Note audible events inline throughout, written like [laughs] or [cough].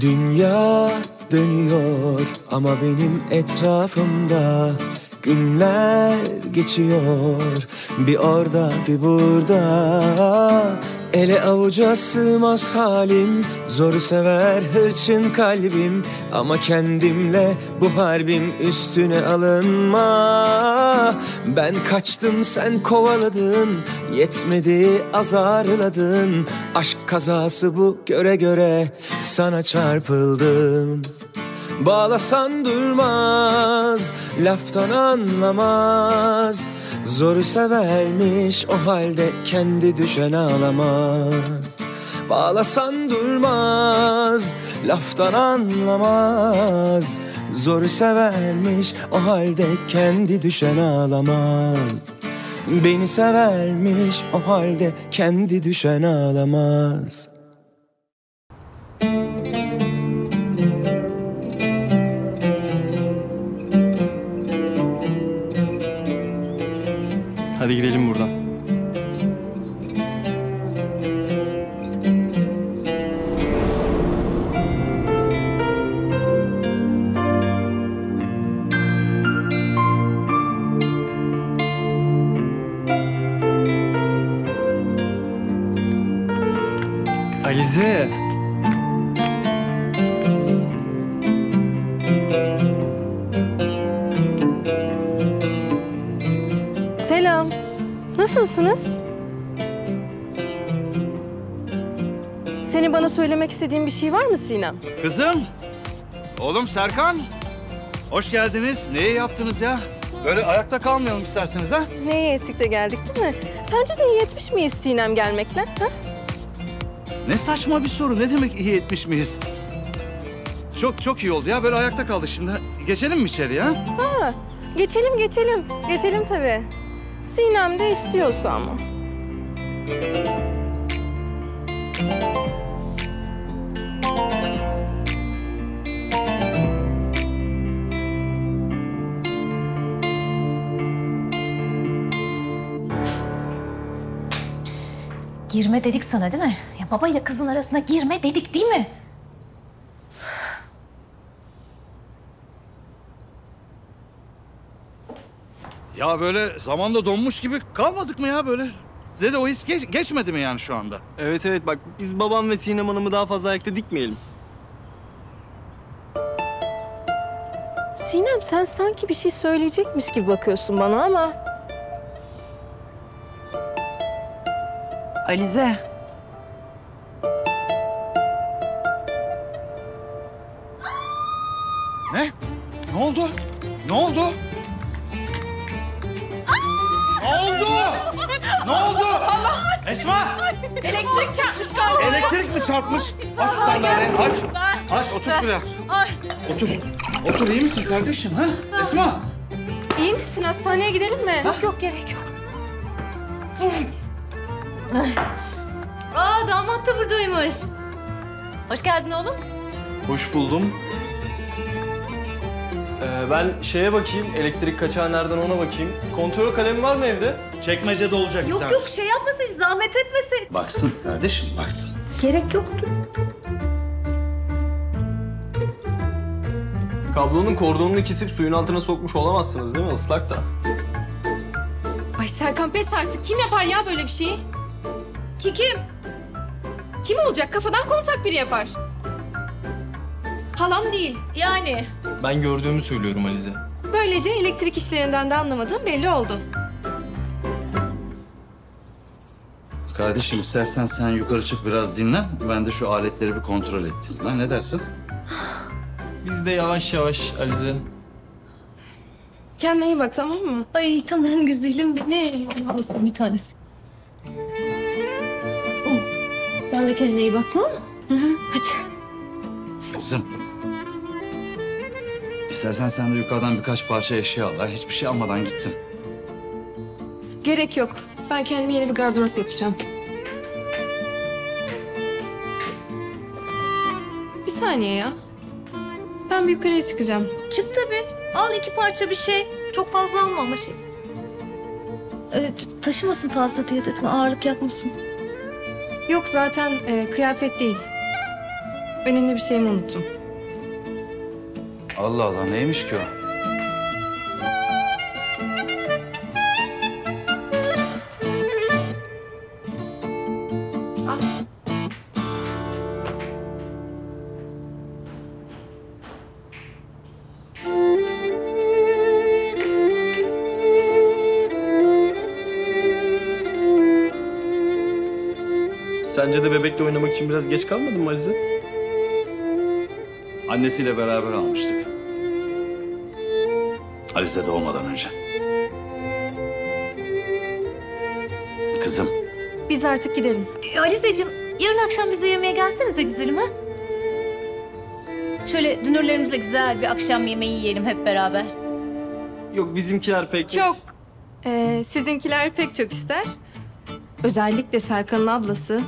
Dünya dönüyor ama benim etrafımda Günler geçiyor. Bir orada bir burada Ele avuca sığmaz halim Zoru sever hırçın kalbim. Ama kendimle bu harbim üstüne alınma. Ben kaçtım sen kovaladın Yetmedi azarladın. Aşk kazası bu göre göre Sana çarpıldım. Bağlasan durmaz, laftan anlamaz Zoru severmiş o halde kendi düşen ağlamaz. Bağlasan durmaz, laftan anlamaz. Zoru severmiş o halde kendi düşen ağlamaz. Beni severmiş o halde kendi düşen ağlamaz bir şey var mı Sinem? Kızım. Oğlum Serkan. Hoş geldiniz. Neyi yaptınız ya? Böyle ayakta kalmayalım isterseniz ha? Neye ettik de geldik değil mi? Sence de iyi etmiş miyiz Sinem gelmekle? Ha? Ne saçma bir soru. Ne demek iyi etmiş miyiz? Çok çok iyi oldu ya. Böyle ayakta kaldık şimdi. Geçelim mi içeri ya? ha. Geçelim geçelim. Geçelim tabii. Sinem de istiyorsa ama. Girme dedik sana değil mi? Ya babayla kızın arasına girme dedik değil mi? Ya böyle zamanda donmuş gibi kalmadık mı ya böyle? Size de o his geç- geçmedi mi yani şu anda? Evet evet bak biz babam ve Sinem Hanım'ı daha fazla ayakta dikmeyelim. Sinem sen sanki bir şey söyleyecekmiş gibi bakıyorsun bana ama... Alize. Ne? Ne oldu? Ne oldu? Ne oldu? Ne oldu? Esma! Elektrik çarpmış galiba. Elektrik mi çarpmış? Aç şu sandalyeyi, aç. Aç, otur şuraya. Otur. Otur, iyi misin kardeşim ha? Esma! İyi misin? Hastaneye gidelim mi? Yok yok gerek yok. Aa damat da buradaymış. Hoş geldin oğlum. Hoş buldum. Ee, ben şeye bakayım, elektrik kaçağı nereden ona bakayım. Kontrol kalemi var mı evde? Çekmecede olacak bir Yok tane. yok şey yapmasın hiç zahmet etmesin. Baksın kardeşim, baksın. Gerek yoktu. Kablonun kordonunu kesip suyun altına sokmuş olamazsınız değil mi? Islak da. Ay Serkan pes artık. Kim yapar ya böyle bir şeyi? Ki kim? Kim olacak? Kafadan kontak biri yapar. Halam değil. Yani. Ben gördüğümü söylüyorum Alize. Böylece elektrik işlerinden de anlamadığım belli oldu. Kardeşim istersen sen yukarı çık biraz dinlen. Ben de şu aletleri bir kontrol ettim. Ha, ne dersin? Biz de yavaş yavaş Alize. Kendine iyi bak tamam mı? Ay tamam güzelim benim. Olsun bir tanesi. Ben de kendine iyi bak tamam mı? Hı hı. Hadi. Kızım. İstersen sen de yukarıdan birkaç parça eşya al. ha. Hiçbir şey almadan gittin. Gerek yok. Ben kendime yeni bir gardırop yapacağım. Bir saniye ya. Ben bir yukarıya çıkacağım. Çık tabii. Al iki parça bir şey. Çok fazla alma ama şey. Ee, taşımasın fazla diyet etme. Ağırlık yapmasın. Yok zaten e, kıyafet değil. elinde bir şeyimi unuttum. Allah Allah neymiş ki o? De bebekle oynamak için biraz geç kalmadın mı Alize? Annesiyle beraber almıştık. Alize doğmadan önce. Kızım, Biz artık gidelim. E, Alizeciğim yarın akşam bize yemeğe gelsenize güzelim ha? Şöyle dünürlerimizle güzel bir akşam yemeği yiyelim hep beraber. Yok bizimkiler pek... Çok. Ee, sizinkiler pek çok ister. Özellikle Serkan'ın ablası.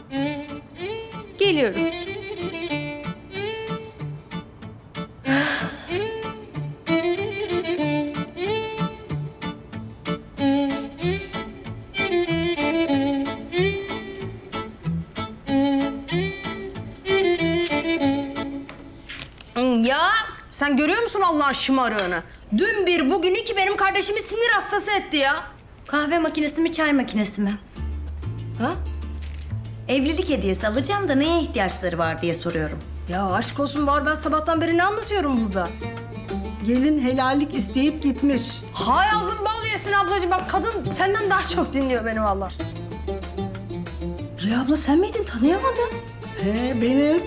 Geliyoruz. Ya sen görüyor musun Allah şımarığını? Dün bir bugün iki benim kardeşimi sinir hastası etti ya. Kahve makinesi mi çay makinesi mi? Ha? Evlilik hediyesi alacağım da neye ihtiyaçları var diye soruyorum. Ya aşk olsun var ben sabahtan beri ne anlatıyorum burada? Gelin helallik isteyip gitmiş. Hay ağzın bal yesin ablacığım bak kadın senden daha çok dinliyor beni vallahi. Rüya abla sen miydin tanıyamadım. He benim.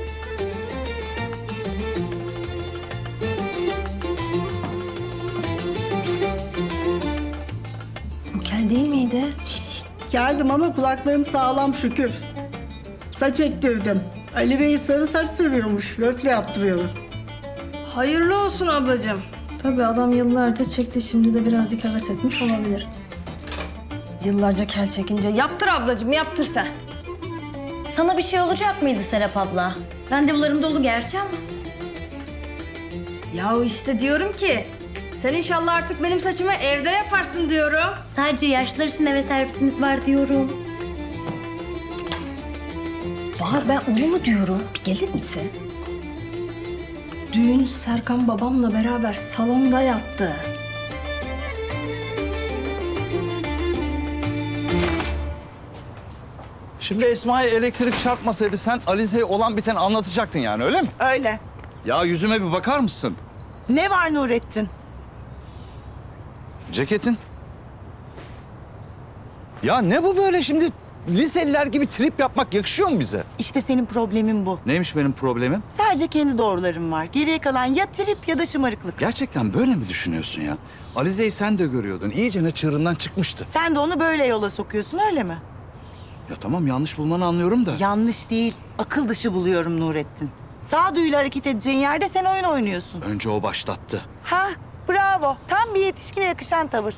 Bu kel değil miydi? Geldim ama kulaklarım sağlam şükür. Saç ektirdim. Ali Bey sarı saç seviyormuş. Löfle yaptırıyorum. Hayırlı olsun ablacığım. Tabii adam yıllarca çekti şimdi de birazcık heves etmiş olabilir. Yıllarca kel çekince yaptır ablacığım yaptır sen. Sana bir şey olacak mıydı Serap abla? Randevularım dolu gerçi ama. Ya işte diyorum ki sen inşallah artık benim saçımı evde yaparsın diyorum. Sadece yaşlılar için eve servisimiz var diyorum. Bahar ben onu mu diyorum? Bir gelir misin? Düğün Serkan babamla beraber salonda yattı. şimdi Esma'ya elektrik çarpmasaydı sen Alize'ye olan biteni anlatacaktın yani öyle mi? Öyle. Ya yüzüme bir bakar mısın? Ne var Nurettin? Ceketin. Ya ne bu böyle şimdi? Liseliler gibi trip yapmak yakışıyor mu bize? İşte senin problemin bu. Neymiş benim problemim? Sadece kendi doğruların var. Geriye kalan ya trip ya da şımarıklık. Gerçekten böyle mi düşünüyorsun ya? Alize'yi sen de görüyordun. İyice ne çığırından çıkmıştı. Sen de onu böyle yola sokuyorsun öyle mi? Ya tamam yanlış bulmanı anlıyorum da. Yanlış değil. Akıl dışı buluyorum Nurettin. Sağduyuyla hareket edeceğin yerde sen oyun oynuyorsun. Önce o başlattı. Ha bravo. Tam bir yetişkine yakışan tavır.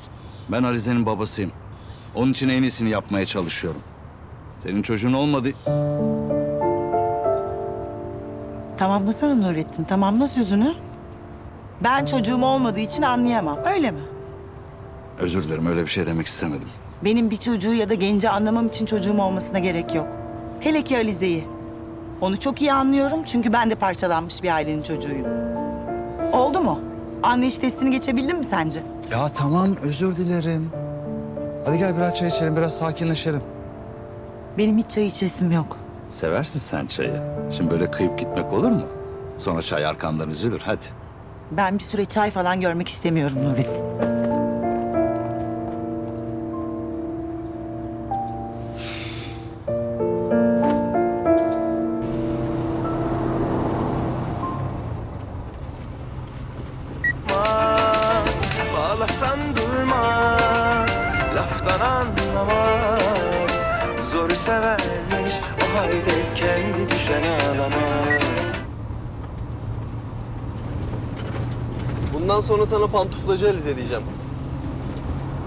Ben Alize'nin babasıyım. Onun için en iyisini yapmaya çalışıyorum. Senin çocuğun olmadı. Tamamlasana Nurettin. Tamamla sözünü. Ben çocuğum olmadığı için anlayamam. Öyle mi? Özür dilerim öyle bir şey demek istemedim. Benim bir çocuğu ya da genci anlamam için çocuğum olmasına gerek yok. Hele ki Alize'yi. Onu çok iyi anlıyorum çünkü ben de parçalanmış bir ailenin çocuğuyum. Oldu mu? Anlayış testini geçebildin mi sence? Ya tamam özür dilerim. Hadi gel birer çay içelim biraz sakinleşelim. Benim hiç çay içesim yok. Seversin sen çayı. Şimdi böyle kıyıp gitmek olur mu? Sonra çay arkandan üzülür hadi. Ben bir süre çay falan görmek istemiyorum Nurettin. Sonra sana pantuflacı Alize diyeceğim.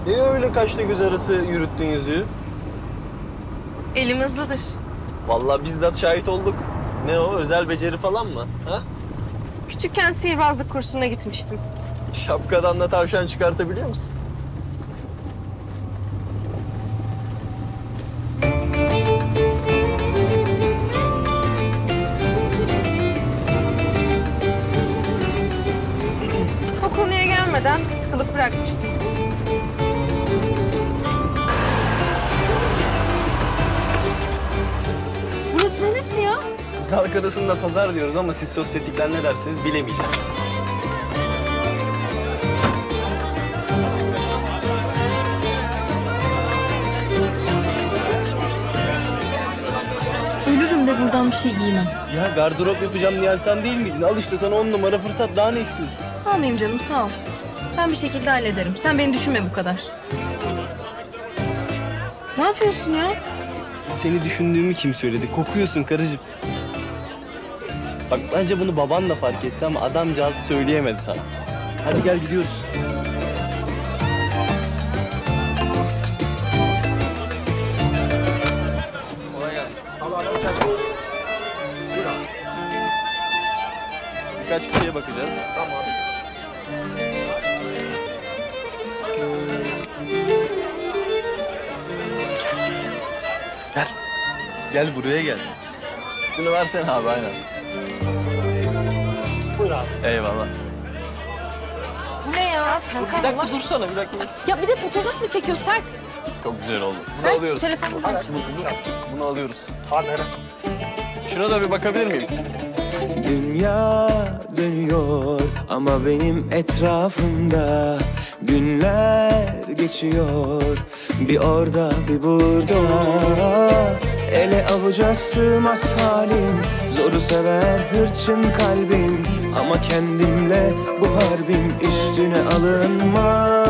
Niye öyle kaşla göz arası yürüttün yüzüğü? Elim hızlıdır. Vallahi bizzat şahit olduk. Ne o özel beceri falan mı? Ha? Küçükken sihirbazlık kursuna gitmiştim. Şapkadan da tavşan çıkartabiliyor musun? Pazar diyoruz ama siz sosyetikler ne dersiniz bilemeyeceğim. Ölürüm de buradan bir şey giymem. Ya gardırop yapacağım diyen sen değil miydin? Al işte sana on numara fırsat daha ne istiyorsun? Almayayım canım sağ ol. Ben bir şekilde hallederim. Sen beni düşünme bu kadar. Ne yapıyorsun ya? Seni düşündüğümü kim söyledi? Kokuyorsun karıcığım. Bak bence bunu baban da fark etti ama adamcağız söyleyemedi sana. Hadi gel gidiyoruz. Birkaç kişiye bakacağız. Tamam. Gel. Gel buraya gel. Şunu versene abi aynen. Buyur abi. Eyvallah. Bu ne ya? Sen Bir dakika dursana bir dakika. Ya bir de fotoğraf mı çekiyorsun Serk? Çok güzel oldu. Bunu Ver alıyoruz. telefonu. Bunu, bunu alıyoruz. Hadi Şuna da bir bakabilir miyim? Dünya dönüyor ama benim etrafımda Günler geçiyor bir orada bir burada Ele avuca sığmaz halim Zoru sever hırçın kalbim Ama kendimle bu harbim üstüne alınma.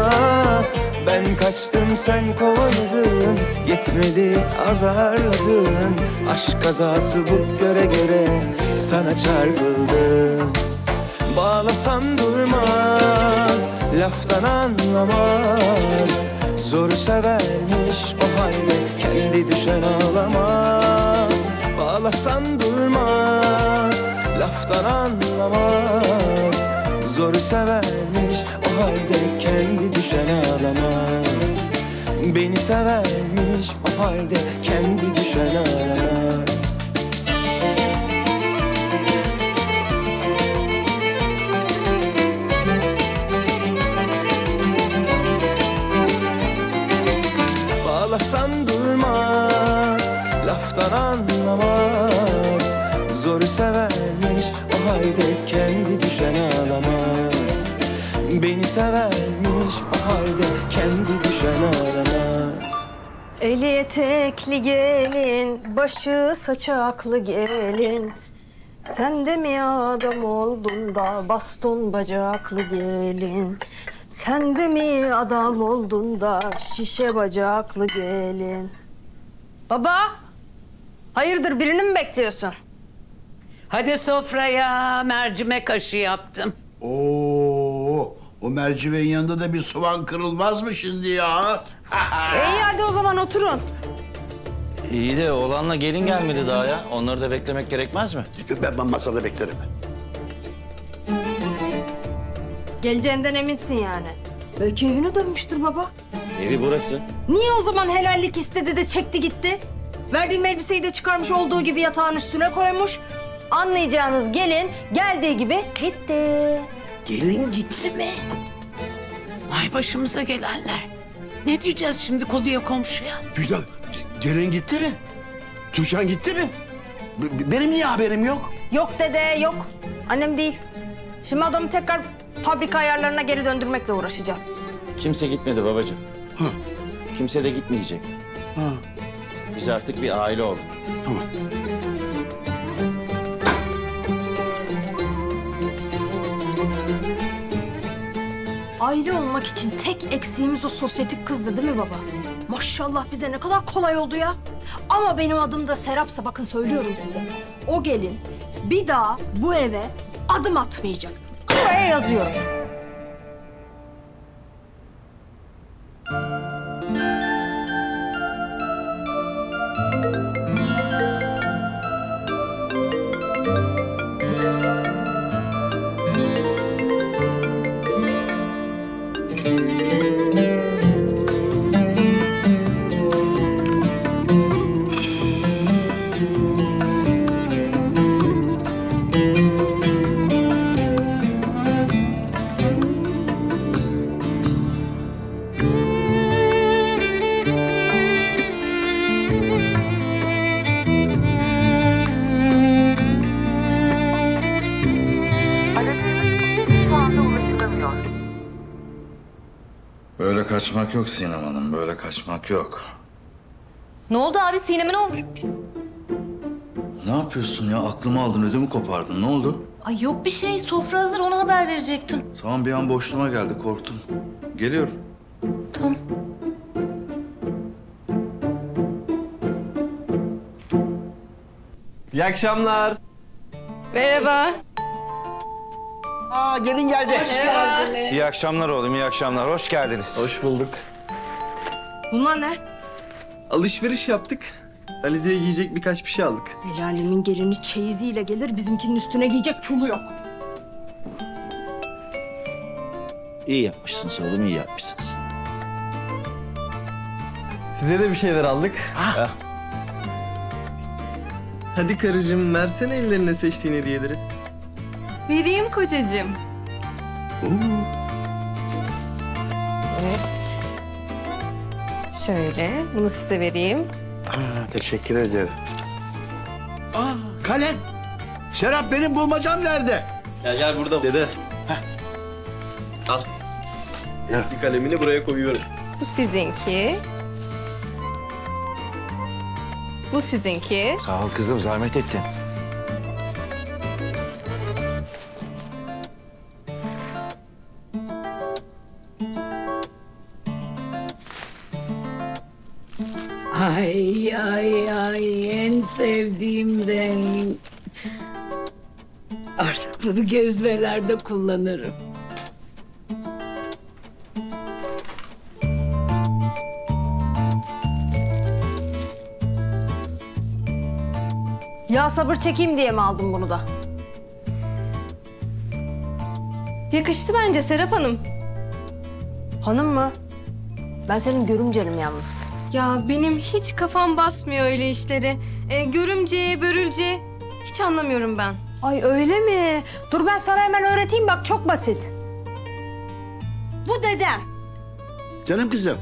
Ben kaçtım sen kovaladın. Yetmedi azarladın. Aşk kazası bu göre göre Sana çarpıldım Bağlasan durmaz Laftan anlamaz. Zoru severmiş o halde Kendi düşen ağlamaz anlamaz Zoru severmiş o halde kendi düşen ağlamaz Beni severmiş o halde kendi düşen ağlamaz Bağlasan durmaz Laftan anlamaz halde kendi düşen ağlamaz Beni severmiş o halde kendi düşen ağlamaz Eli etekli gelin, başı saçaklı gelin. Sen de mi adam oldun da baston bacaklı gelin? Sen de mi adam oldun da şişe bacaklı gelin? Baba, hayırdır birini mi bekliyorsun? Hadi sofraya mercimek aşı yaptım. Oo, o mercimeğin yanında da bir soğan kırılmaz mı şimdi ya? [laughs] İyi hadi o zaman oturun. İyi de oğlanla gelin gelmedi daha ya. Onları da beklemek gerekmez mi? Ben, ben masada beklerim. Geleceğinden eminsin yani. Belki evine dönmüştür baba. Evi burası. Niye o zaman helallik istedi de çekti gitti? Verdiğim elbiseyi de çıkarmış olduğu gibi yatağın üstüne koymuş. Anlayacağınız gelin geldiği gibi gitti. Gelin gitti mi? Ay başımıza gelenler. Ne diyeceğiz şimdi koluya komşuya? Bir dakika, gelin gitti mi? Türkan gitti mi? B- Benim niye haberim yok? Yok dede yok. Annem değil. Şimdi adamı tekrar fabrika ayarlarına geri döndürmekle uğraşacağız. Kimse gitmedi babacığım. Ha. Kimse de gitmeyecek. Ha. Biz artık bir aile olduk. Tamam. Aile olmak için tek eksiğimiz o sosyetik kızdı değil mi baba? Maşallah bize ne kadar kolay oldu ya. Ama benim adım da Serapsa bakın söylüyorum size. O gelin bir daha bu eve adım atmayacak. Buraya yazıyorum. Yok Sinem Hanım. Böyle kaçmak yok. Ne oldu abi Sinem'e ne olmuş? Ne yapıyorsun ya? Aklımı aldın, ödümü kopardın. Ne oldu? Ay yok bir şey. Sofra hazır ona haber verecektim. Tamam bir an boşluğuma geldi, korktum. Geliyorum. Tamam. İyi akşamlar. Merhaba. Aa gelin geldi. Merhaba. İyi akşamlar oğlum, iyi akşamlar. Hoş geldiniz. Hoş bulduk. Bunlar ne? Alışveriş yaptık. Alize'ye giyecek birkaç bir şey aldık. Helalimin gelini çeyiziyle gelir bizimkinin üstüne giyecek çulu yok. İyi yapmışsınız oğlum, iyi yapmışsınız. Size de bir şeyler aldık. Hadi karıcığım versene ellerine seçtiğin hediyeleri. Vereyim kocacığım. Evet. Şöyle, bunu size vereyim. Aa, teşekkür ederim. Aa kalem. Serap benim bulmacam nerede? Gel gel burada dede. Al. Eski kalemini buraya koyuyorum. Bu sizinki. Bu sizinki. Sağ ol kızım, zahmet ettin. Ay ay ay en sevdiğim renk. Artık bunu gezmelerde kullanırım. Ya sabır çekeyim diye mi aldın bunu da? Yakıştı bence Serap Hanım. Hanım mı? Ben senin görümcenim yalnız. Ya benim hiç kafam basmıyor öyle işleri. E, görümce, börülce hiç anlamıyorum ben. Ay öyle mi? Dur ben sana hemen öğreteyim bak çok basit. Bu dedem. Canım kızım.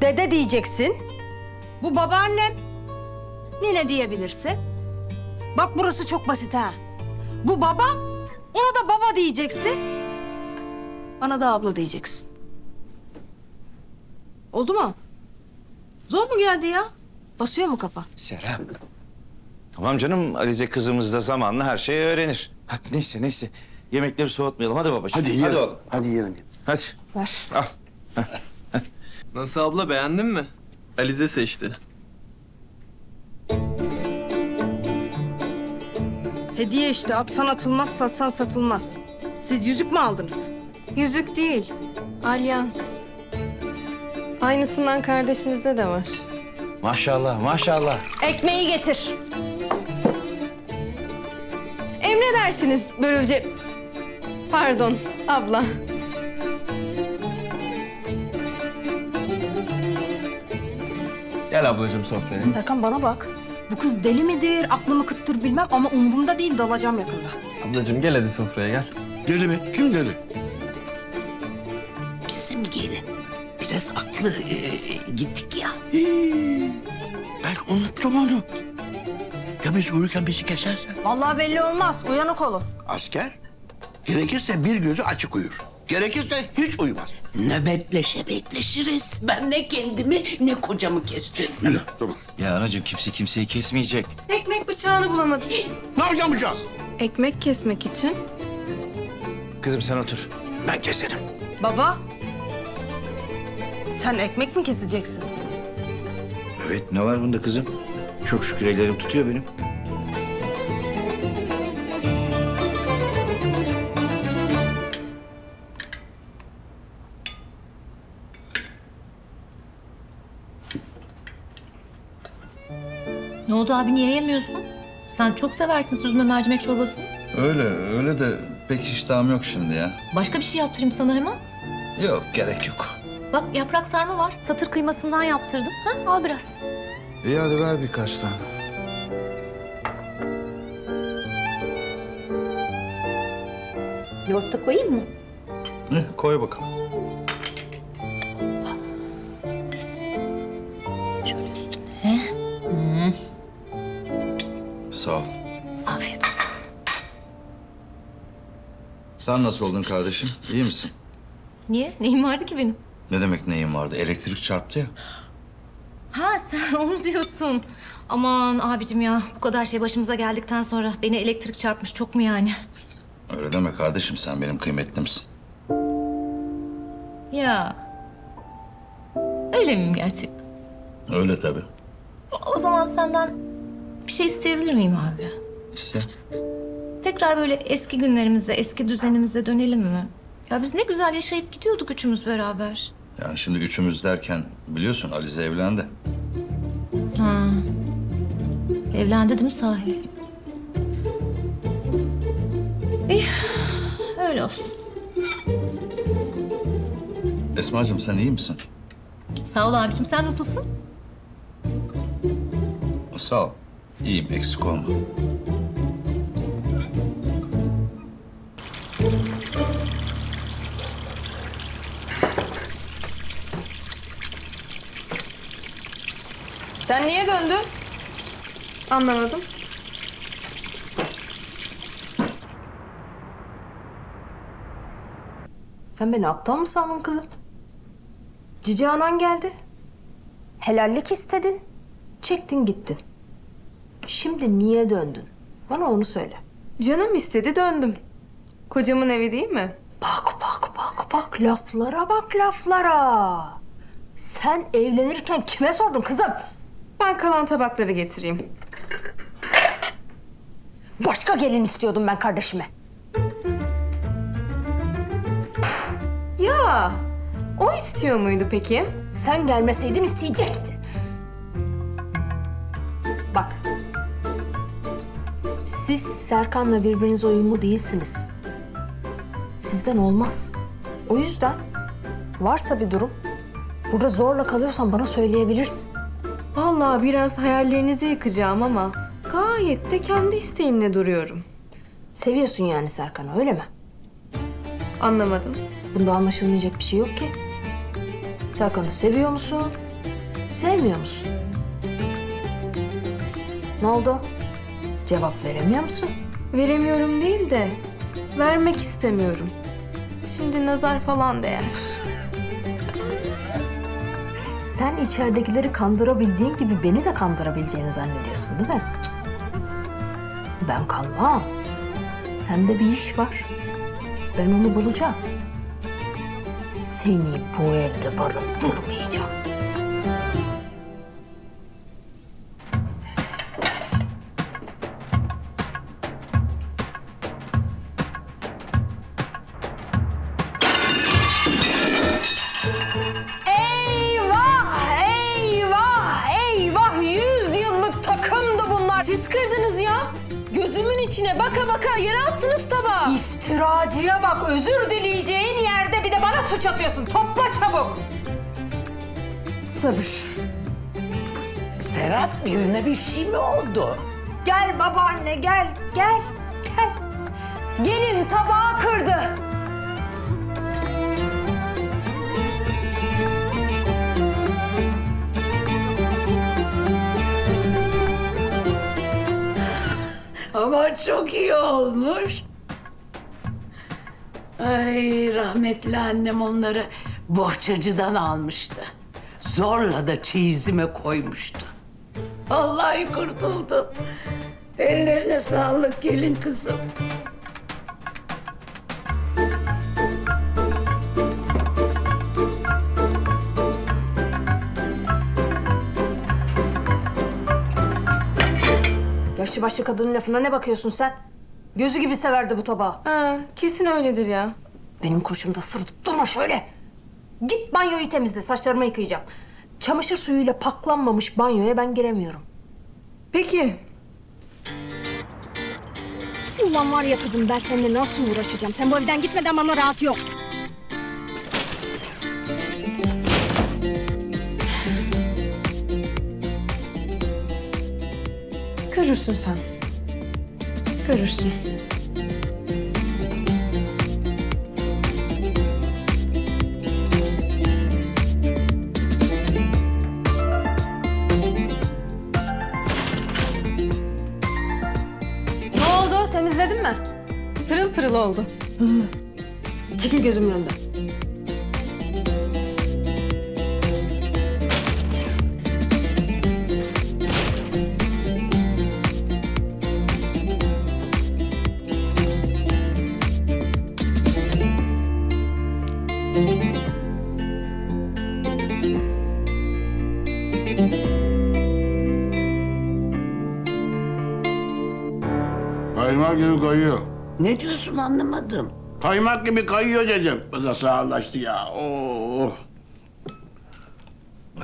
Dede diyeceksin. Bu babaannem. Nine diyebilirsin. Bak burası çok basit ha. Bu babam. Ona da baba diyeceksin. Bana da abla diyeceksin. Oldu mu? Zor mu geldi ya? Basıyor mu kapa? Serap. Tamam canım, Alize kızımız da zamanla her şeyi öğrenir. Hadi neyse neyse. Yemekleri soğutmayalım. Hadi babacığım. Hadi yiyelim. Hadi oğlum. Hadi yiyelim. Hadi. Ver. Al. Nasıl abla beğendin mi? Alize seçti. Hediye işte atsan atılmaz satsan satılmaz. Siz yüzük mü aldınız? Yüzük değil, alyans. Aynısından kardeşinizde de var. Maşallah, maşallah. Ekmeği getir. Emredersiniz börülce. Pardon abla. Gel ablacığım sofraya. Serkan bana bak. Bu kız deli midir, aklımı kıttır bilmem ama umurumda değil dalacağım yakında. Ablacığım gel hadi sofraya gel. Deli mi? Kim deli? Bizim gelin. Biraz aklı e, gittik ya. Hii, ben unuttum onu. Ya biz uyurken bizi keserse? Vallahi belli olmaz. Uyanık olun. Asker gerekirse bir gözü açık uyur. Gerekirse hiç uyumaz. Nöbetleşe bekleşiriz. Ben ne kendimi ne kocamı kestim. Yürü, tamam. Ya anacığım kimse kimseyi kesmeyecek. Ekmek bıçağını bulamadım. Ne yapacağım bıçak? Ekmek kesmek için. Kızım sen otur. Ben keserim. Baba. Sen ekmek mi keseceksin? Evet ne var bunda kızım? Çok şükür ellerim tutuyor benim. Ne oldu abi niye yemiyorsun? Sen çok seversin süzme mercimek çorbasını. Öyle, öyle de pek iştahım yok şimdi ya. Başka bir şey yaptırayım sana hemen. Yok, gerek yok. Bak yaprak sarma var. Satır kıymasından yaptırdım. Ha, al biraz. İyi hadi ver birkaç tane. Yoğurt da koyayım mı? Ne, koy bakalım. Şöyle üstüne. Hmm, Sağ ol. afiyet olsun. Sen nasıl oldun kardeşim? İyi misin? Niye? Neyim vardı ki benim? Ne demek neyin vardı? Elektrik çarptı ya. Ha sen [laughs] onu diyorsun. Aman abicim ya bu kadar şey başımıza geldikten sonra beni elektrik çarpmış çok mu yani? Öyle deme kardeşim sen benim kıymetlimsin. Ya. Öyle miyim gerçekten? Öyle tabii. O zaman senden bir şey isteyebilir miyim abi? İşte. Tekrar böyle eski günlerimize, eski düzenimize dönelim mi? Ya biz ne güzel yaşayıp gidiyorduk üçümüz beraber. Yani şimdi üçümüz derken biliyorsun Alize evlendi. Ha. Evlendi değil mi sahi? İyi, öyle olsun. Esma'cığım sen iyi misin? Sağ ol abicim, sen nasılsın? Sağ ol. İyiyim eksik olma. Sen niye döndün? Anlamadım. Sen beni aptal mı sandın kızım? Cici anan geldi. Helallik istedin. Çektin gittin. Şimdi niye döndün? Bana onu söyle. Canım istedi döndüm. Kocamın evi değil mi? Bak bak bak bak laflara bak laflara. Sen evlenirken kime sordun kızım? Ben kalan tabakları getireyim. Başka gelin istiyordum ben kardeşime. Ya o istiyor muydu peki? Sen gelmeseydin isteyecekti. Bak. Siz Serkan'la birbirinize uyumlu değilsiniz. Sizden olmaz. O yüzden varsa bir durum, burada zorla kalıyorsan bana söyleyebilirsin. Vallahi biraz hayallerinizi yıkacağım ama gayet de kendi isteğimle duruyorum. Seviyorsun yani Serkan'ı öyle mi? Anlamadım. Bunda anlaşılmayacak bir şey yok ki. Serkan'ı seviyor musun? Sevmiyor musun? Ne oldu? Cevap veremiyor musun? Veremiyorum değil de vermek istemiyorum. Şimdi nazar falan değer. Sen içeridekileri kandırabildiğin gibi beni de kandırabileceğini zannediyorsun değil mi? Ben kalmam. Sende bir iş var. Ben onu bulacağım. Seni bu evde barındırmayacağım. Suç atıyorsun. Topla çabuk. Sabır. Serap birine bir şey mi oldu? Gel babaanne gel gel gel. Gelin tabağı kırdı. Ama çok iyi olmuş. Ay rahmetli annem onları bohçacıdan almıştı. Zorla da çeyizime koymuştu. Vallahi kurtuldum. Ellerine sağlık gelin kızım. Yaşlı başlı kadının lafına ne bakıyorsun sen? Gözü gibi severdi bu tabağı. Ha, kesin öyledir ya. Benim kurşumda sırıtıp durma şöyle. Git banyoyu temizle, saçlarımı yıkayacağım. Çamaşır suyuyla paklanmamış banyoya ben giremiyorum. Peki. Ulan var ya kızım ben seninle nasıl uğraşacağım? Sen bu evden gitmeden bana rahat yok. Görürsün sen. Görürsün. Ne oldu? Temizledin mi? Pırıl pırıl oldu. Çekil gözümün önünden. Ne diyorsun anlamadım. Kaymak gibi kayıyor dedim. Bu da sağlaştı ya. Oo.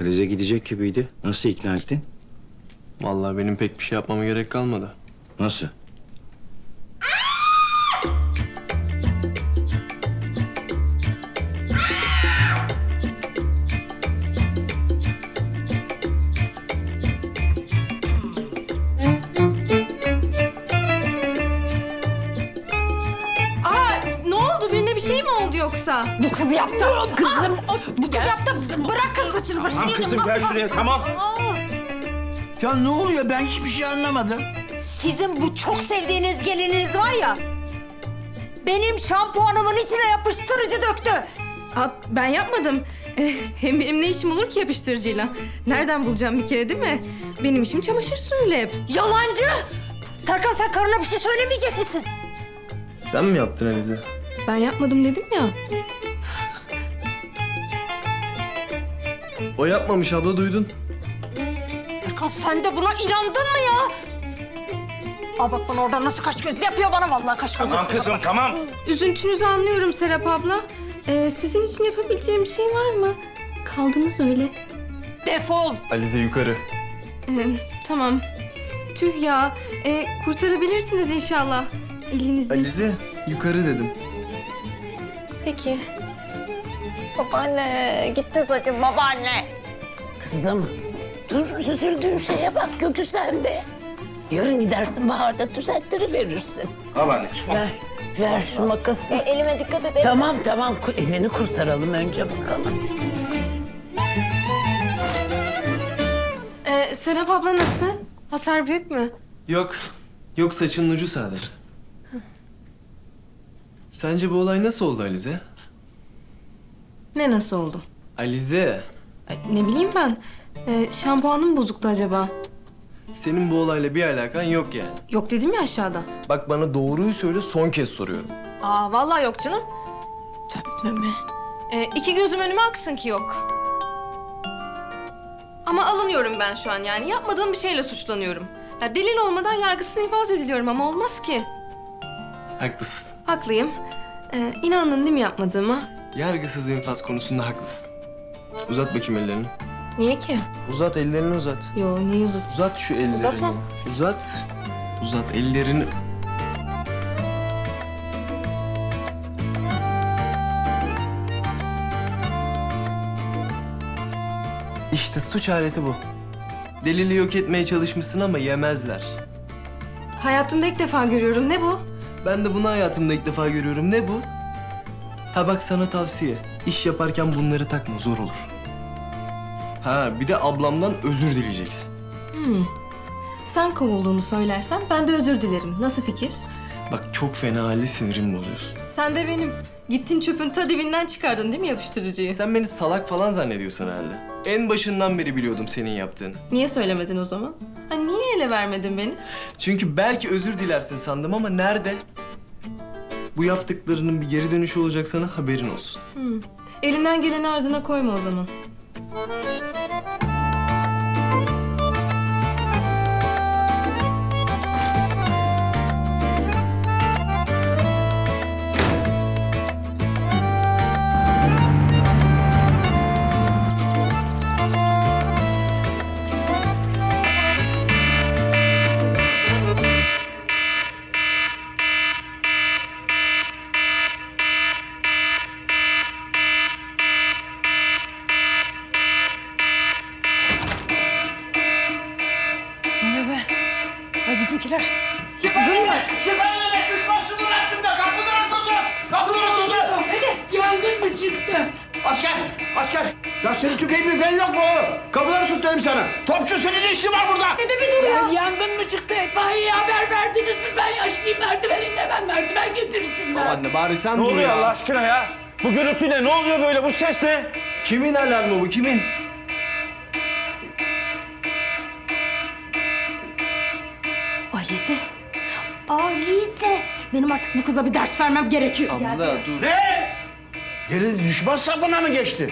Alize gidecek gibiydi. Nasıl ikna ettin? Vallahi benim pek bir şey yapmama gerek kalmadı. Nasıl? Kız yaptı. Kızım. bu kız yaptı. Bırak kız saçını başını. Tamam kızım gel şuraya tamam. Ya ne oluyor? Ben hiçbir şey anlamadım. Sizin bu çok sevdiğiniz gelininiz var ya. Benim şampuanımın içine yapıştırıcı döktü. Aa, ben yapmadım. Eh, hem benim ne işim olur ki yapıştırıcıyla? Nereden bulacağım bir kere değil mi? Benim işim çamaşır suyuyla hep. Yalancı. Serkan sen karına bir şey söylemeyecek misin? Sen mi yaptın Alize? Ben yapmadım dedim ya. O yapmamış abla duydun. Serkan sen de buna inandın mı ya? Aa bak bana oradan nasıl kaş göz yapıyor bana vallahi kaş göz Tamam yapıyor. kızım tamam. Üzüntünüzü anlıyorum Serap abla. Ee, sizin için yapabileceğim bir şey var mı? Kaldınız öyle. Defol. Alize yukarı. Ee, tamam. Tüh ya. Ee, kurtarabilirsiniz inşallah. Elinizi. Alize yukarı dedim. Peki. Babaanne gitti saçım babaanne. Kızım dur üzüldüğün şeye bak Gökü sende. Yarın gidersin baharda düzelttiriverirsin. Al anneciğim. Ver, ver şu makası. elime dikkat et. Tamam tamam elini kurtaralım önce bakalım. Ee, Serap abla nasıl? Hasar büyük mü? Yok. Yok saçının ucu sadece. Sence bu olay nasıl oldu Alize? Ne nasıl oldu? Alize, Ay, ne bileyim ben. Ee, şampuanım bozuktu acaba? senin bu olayla bir alakan yok yani. Yok dedim ya aşağıda. Bak bana doğruyu söyle son kez soruyorum. Aa vallahi yok canım. Tövbe tövbe. Ee, iki gözüm önüme aksın ki yok. Ama alınıyorum ben şu an yani. Yapmadığım bir şeyle suçlanıyorum. Ya delil olmadan yargısız infaz ediliyorum ama olmaz ki. Haklısın. Haklıyım. Ee, inandın değil mi yapmadığıma? Yargısız infaz konusunda haklısın. Uzat bakayım ellerini. Niye ki? Uzat ellerini uzat. Yo niye uzat? Uzat şu ellerini. Uzatma. Uzat. Uzat ellerini. İşte suç aleti bu. Delili yok etmeye çalışmışsın ama yemezler. Hayatımda ilk defa görüyorum. Ne bu? Ben de bunu hayatımda ilk defa görüyorum. Ne bu? Ha bak sana tavsiye. İş yaparken bunları takma zor olur. Ha bir de ablamdan özür dileyeceksin. Hmm. Sen kovulduğunu söylersen ben de özür dilerim. Nasıl fikir? Bak çok fena halde sinirimi bozuyorsun. Sen de benim gittin çöpün ta dibinden çıkardın değil mi yapıştırıcıyı? Sen beni salak falan zannediyorsun herhalde. En başından beri biliyordum senin yaptığını. Niye söylemedin o zaman? Ha, niye ele vermedin beni? Çünkü belki özür dilersin sandım ama nerede? Bu yaptıklarının bir geri dönüşü olacak sana haberin olsun. Hmm. Elinden geleni ardına koyma o zaman. Sen Ne dur oluyor ya. Allah aşkına ya? Bu gürültü ne? Ne oluyor böyle? Bu ses ne? Kimin alarmı bu kimin? Alize. Alize. Benim artık bu kıza bir ders vermem gerekiyor. Abla dur. Ne? Gelin düşman safına mı geçti?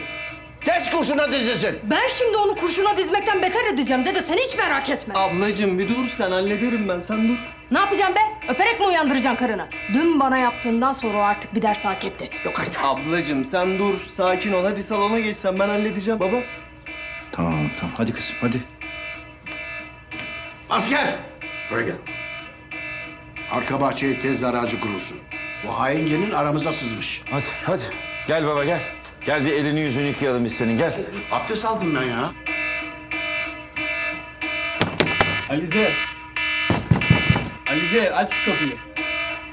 Ters kurşuna dizilsin. Ben şimdi onu kurşuna dizmekten beter edeceğim dede sen hiç merak etme. Ablacığım bir dur sen hallederim ben sen dur. Ne yapacağım be? Öperek mi uyandıracaksın karını? Dün bana yaptığından sonra o artık bir ders hak etti. Yok artık. Ablacığım sen dur sakin ol hadi salona geç sen ben halledeceğim baba. Tamam tamam hadi kızım hadi. Asker! Buraya gel. Arka bahçeye tez aracı kurulsun. Bu hain gelin aramıza sızmış. Hadi hadi. Gel baba gel. Gel bir elini yüzünü yıkayalım biz senin gel. Abdest aldım ben ya. Alize. Alize aç şu kapıyı.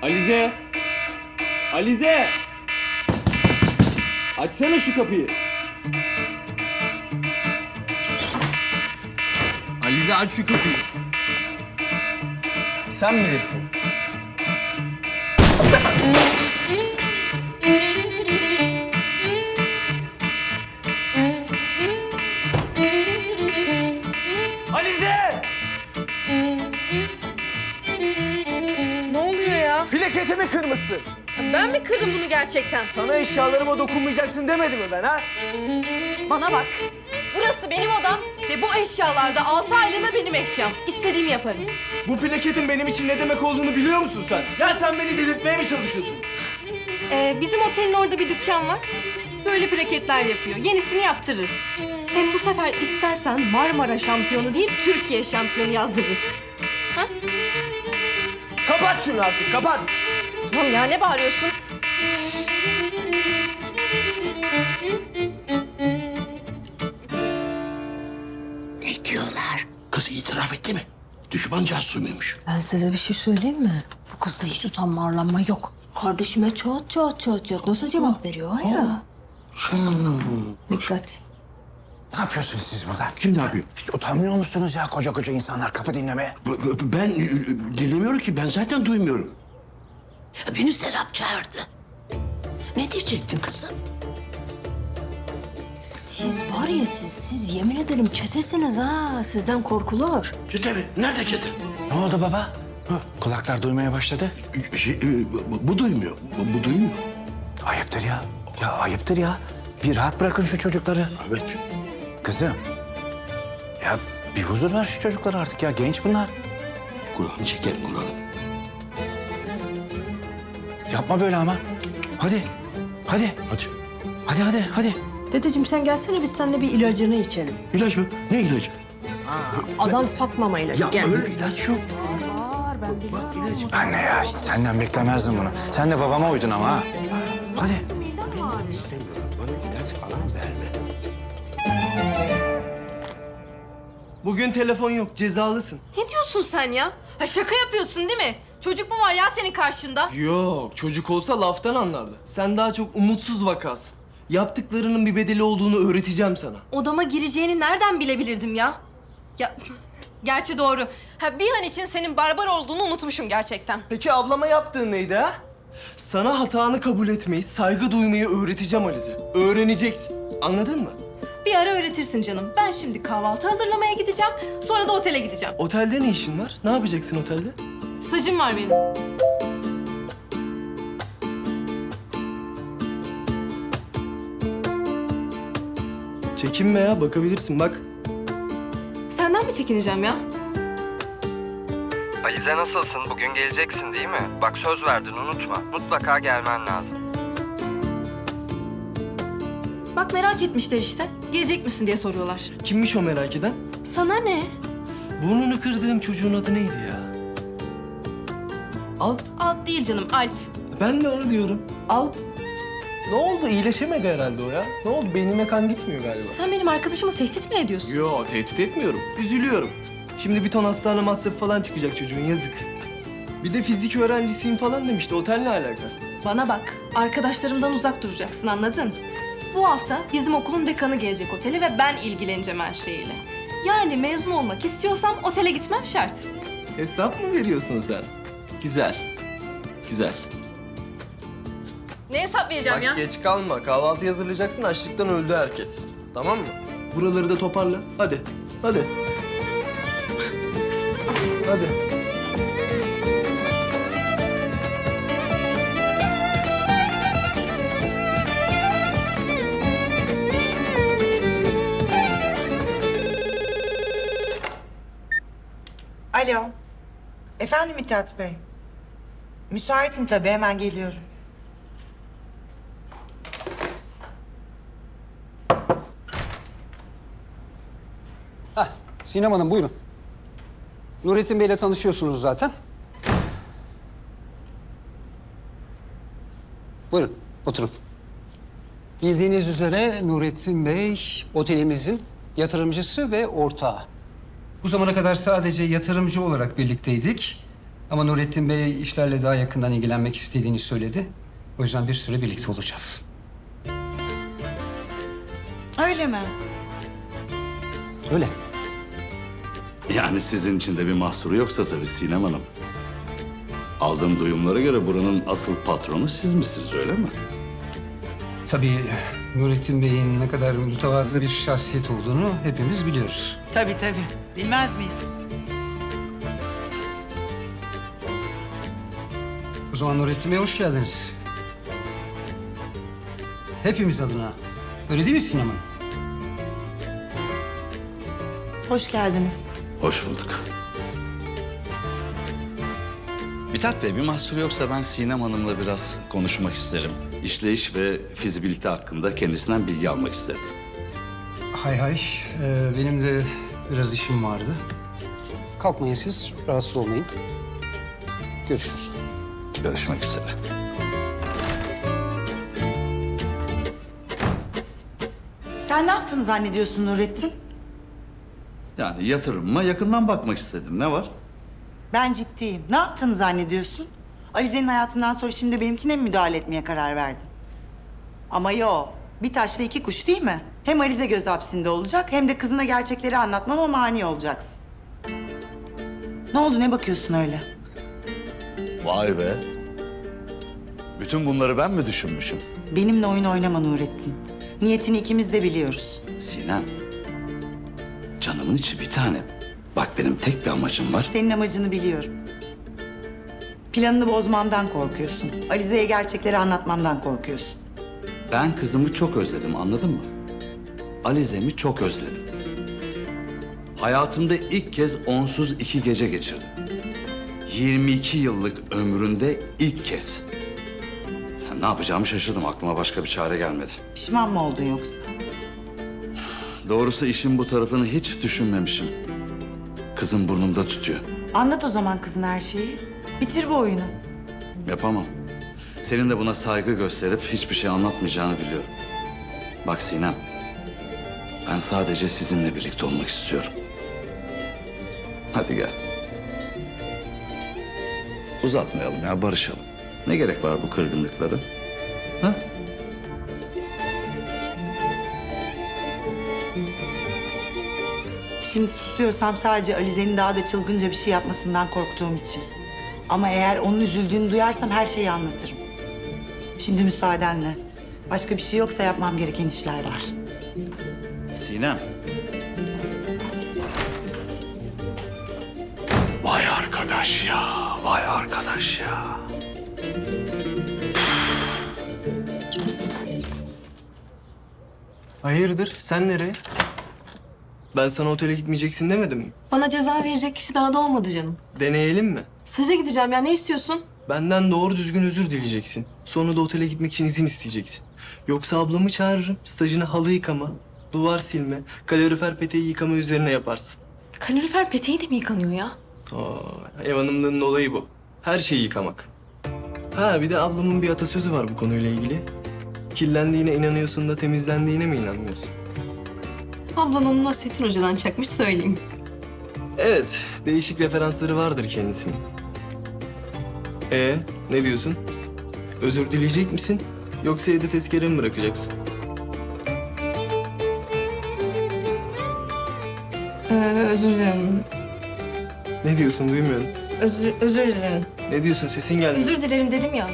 Alize. Alize. Açsana şu kapıyı. Alize aç şu kapıyı. Sen bilirsin. Ya? Plaketimi kırmışsın. Ben mi kırdım bunu gerçekten? Sana eşyalarıma dokunmayacaksın demedim mi ben ha? Bana bak. Burası benim odam ve bu eşyalarda altı aylığına benim eşyam. İstediğimi yaparım. Bu plaketin benim için ne demek olduğunu biliyor musun sen? Ya sen beni delirtmeye mi çalışıyorsun? Ee, bizim otelin orada bir dükkan var. Böyle plaketler yapıyor. Yenisini yaptırırız. Hem bu sefer istersen Marmara şampiyonu değil, Türkiye şampiyonu yazdırırız. Ha? Kapat şunu artık kapat. Tamam ya ne bağırıyorsun? Ne diyorlar? Kız itiraf etti mi? Düşman casusu muymuş? Ben size bir şey söyleyeyim mi? Bu kızda hiç utanma arlanma yok. Kardeşime çat çat çat çat nasıl cevap veriyor ha ya? Dikkat. Ne yapıyorsunuz siz burada? Kim ne yapıyor? Hiç utanmıyor musunuz ya koca koca insanlar kapı dinlemeye? B- b- Ben e, dinlemiyorum ki. Ben zaten duymuyorum. Beni Serap çağırdı. Ne diyecektin kızım? Siz var ya siz, siz yemin ederim çetesiniz ha. Sizden korkulur. Çete mi? Nerede çete? Ne oldu baba? Kulaklar duymaya başladı. Şey, e, bu, bu duymuyor. Bu, bu duymuyor. Ayıptır ya. Ya ayıptır ya. Bir rahat bırakın şu çocukları. Evet. Kızım. Ya bir huzur ver şu çocuklara artık ya. Genç bunlar. Kulağını çekerim kulağını. Yapma böyle ama. Hadi. Hadi. Hadi. Hadi hadi hadi. Dedeciğim sen gelsene biz seninle bir ilacını içelim. İlaç mı? Ne ilacı? Adam satmama ilacı. Ya Gel. öyle ilaç yok. Var ben biliyorum. Bak ilaç. Anne ya hiç senden beklemezdim bunu. Sen de babama uydun ama ha. Hadi. İstemiyorum. Bana ilaç falan verme. Bugün telefon yok cezalısın. Ne diyorsun sen ya? Ha şaka yapıyorsun değil mi? Çocuk mu var ya senin karşında? Yok çocuk olsa laftan anlardı. Sen daha çok umutsuz vakasın. Yaptıklarının bir bedeli olduğunu öğreteceğim sana. Odama gireceğini nereden bilebilirdim ya? Ya gerçi doğru. Ha bir an için senin barbar olduğunu unutmuşum gerçekten. Peki ablama yaptığın neydi ha? Sana hatanı kabul etmeyi, saygı duymayı öğreteceğim Alize. Öğreneceksin. Anladın mı? Bir ara öğretirsin canım. Ben şimdi kahvaltı hazırlamaya gideceğim. Sonra da otele gideceğim. Otelde ne işin var? Ne yapacaksın otelde? Stajım var benim. Çekinme ya, bakabilirsin bak. Senden mi çekineceğim ya? Alize nasılsın? Bugün geleceksin değil mi? Bak söz verdin unutma. Mutlaka gelmen lazım. Bak merak etmişler işte. Gelecek misin diye soruyorlar. Kimmiş o merak eden? Sana ne? Burnunu kırdığım çocuğun adı neydi ya? Alp. Alp değil canım, Alp. Ben de onu diyorum. Alp. Ne oldu? İyileşemedi herhalde o ya. Ne oldu? Beynine kan gitmiyor galiba. Sen benim arkadaşımı tehdit mi ediyorsun? Yo, tehdit etmiyorum. Üzülüyorum. Şimdi bir ton hastane masrafı falan çıkacak çocuğun, yazık. Bir de fizik öğrencisiyim falan demişti. Otel ne alaka? Bana bak, arkadaşlarımdan uzak duracaksın anladın? Bu hafta bizim okulun dekanı gelecek otele ve ben ilgileneceğim her şeyiyle. Yani mezun olmak istiyorsam otele gitmem şart. Hesap mı veriyorsun sen? Güzel. Güzel. Ne hesap vereceğim Bak ya? geç kalma. Kahvaltı hazırlayacaksın. Açlıktan öldü herkes. Tamam mı? Buraları da toparla. Hadi. Hadi. [laughs] Hadi. Alo. Efendim İttihat Bey. Müsaitim tabii hemen geliyorum. Heh, Sinem Hanım buyurun. Nurettin Bey'le tanışıyorsunuz zaten. Buyurun, oturun. Bildiğiniz üzere Nurettin Bey otelimizin yatırımcısı ve ortağı. Bu zamana kadar sadece yatırımcı olarak birlikteydik. Ama Nurettin Bey işlerle daha yakından ilgilenmek istediğini söyledi. O yüzden bir süre birlikte olacağız. Öyle mi? Öyle. Yani sizin için de bir mahsuru yoksa tabii Sinem Hanım. Aldığım duyumlara göre buranın asıl patronu siz misiniz öyle mi? Tabii Nurettin Bey'in ne kadar mütevazı bir şahsiyet olduğunu hepimiz biliyoruz. Tabii tabii. Bilmez miyiz? O zaman Nurettin Bey hoş geldiniz. Hepimiz adına. Öyle değil mi Sinem Hanım? Hoş geldiniz. Hoş bulduk. Mithat Bey bir mahsuru yoksa ben Sinem Hanım'la biraz konuşmak isterim. İşleyiş ve fizibilite hakkında kendisinden bilgi almak isterim. Hay hay. Ee, benim de biraz işim vardı. Kalkmayın siz. Rahatsız olmayın. Görüşürüz. Görüşmek üzere. Sen ne yaptın zannediyorsun Nurettin? Yani yatırımıma yakından bakmak istedim. Ne var? Ben ciddiyim. Ne yaptığını zannediyorsun? Alize'nin hayatından sonra şimdi benimkine mi müdahale etmeye karar verdin? Ama yo. Bir taşla iki kuş değil mi? Hem Alize göz hapsinde olacak hem de kızına gerçekleri anlatmama mani olacaksın. Ne oldu ne bakıyorsun öyle? Vay be. Bütün bunları ben mi düşünmüşüm? Benimle oyun oynama Nurettin. Niyetini ikimiz de biliyoruz. Sinem. Canımın içi bir tane. Bak benim tek bir amacım var. Senin amacını biliyorum. Planını bozmamdan korkuyorsun. Alize'ye gerçekleri anlatmamdan korkuyorsun. Ben kızımı çok özledim anladın mı? Alize'mi çok özledim. Hayatımda ilk kez onsuz iki gece geçirdim. 22 yıllık ömründe ilk kez. Ya Ne yapacağımı şaşırdım. Aklıma başka bir çare gelmedi. Pişman mı oldun yoksa? Doğrusu işin bu tarafını hiç düşünmemişim. Kızım burnumda tutuyor. Anlat o zaman kızın her şeyi. Bitir bu oyunu. Yapamam. Senin de buna saygı gösterip hiçbir şey anlatmayacağını biliyorum. Bak Sinem, ben sadece sizinle birlikte olmak istiyorum. Hadi gel. Uzatmayalım ya, barışalım. Ne gerek var bu kırgınlıklara? Ha? Şimdi susuyorsam sadece Alize'nin daha da çılgınca bir şey yapmasından korktuğum için. Ama eğer onun üzüldüğünü duyarsam her şeyi anlatırım. Şimdi müsaadenle. Başka bir şey yoksa yapmam gereken işler var. Sinem. Vay arkadaş ya, vay arkadaş ya. Hayırdır? Sen nereye? Ben sana otele gitmeyeceksin demedim mi? Bana ceza verecek kişi daha da olmadı canım. Deneyelim mi? Staja gideceğim ya ne istiyorsun? Benden doğru düzgün özür dileyeceksin. Sonra da otele gitmek için izin isteyeceksin. Yoksa ablamı çağırırım. Stajını halı yıkama, duvar silme, kalorifer peteği yıkama üzerine yaparsın. Kalorifer peteği de mi yıkanıyor ya? Aa, ev hanımlığının olayı bu. Her şeyi yıkamak. Ha bir de ablamın bir atasözü var bu konuyla ilgili. Kirlendiğine inanıyorsun da temizlendiğine mi inanmıyorsun? Ablan onu Nasrettin Hoca'dan çakmış söyleyeyim. Evet, değişik referansları vardır kendisinin. Ee, ne diyorsun? Özür dileyecek misin? Yoksa evde tezkere mi bırakacaksın? Ee, özür dilerim. Ne diyorsun duymuyorum. Özür, özür dilerim. Ne diyorsun sesin gelmiyor. Özür dilerim dedim ya.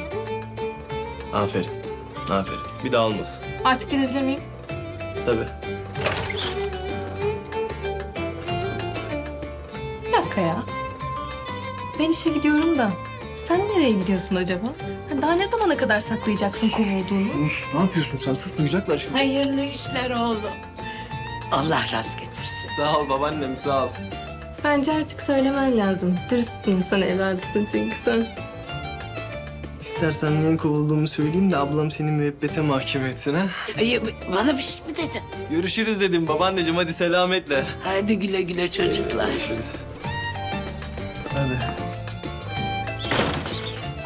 Aferin, aferin. Bir daha olmasın. Artık gidebilir miyim? Tabii. Bir dakika ya. Ben işe gidiyorum da sen nereye gidiyorsun acaba? Ha, Daha ne zamana kadar saklayacaksın kovulduğunu? Sus, ne yapıyorsun sen? Sus, duyacaklar şimdi. Hayırlı işler oğlum. Allah rast getirsin. Sağ ol babaannem, sağ ol. Bence artık söylemen lazım. Dürüst bir insan evladısın çünkü sen. İstersen niye kovulduğumu söyleyeyim de ablam seni müebbete mahkum etsin ha. Ay, bana bir şey mi dedin? Görüşürüz dedim babaanneciğim hadi selametle. Hadi güle güle çocuklar. Görüşürüz. Hadi.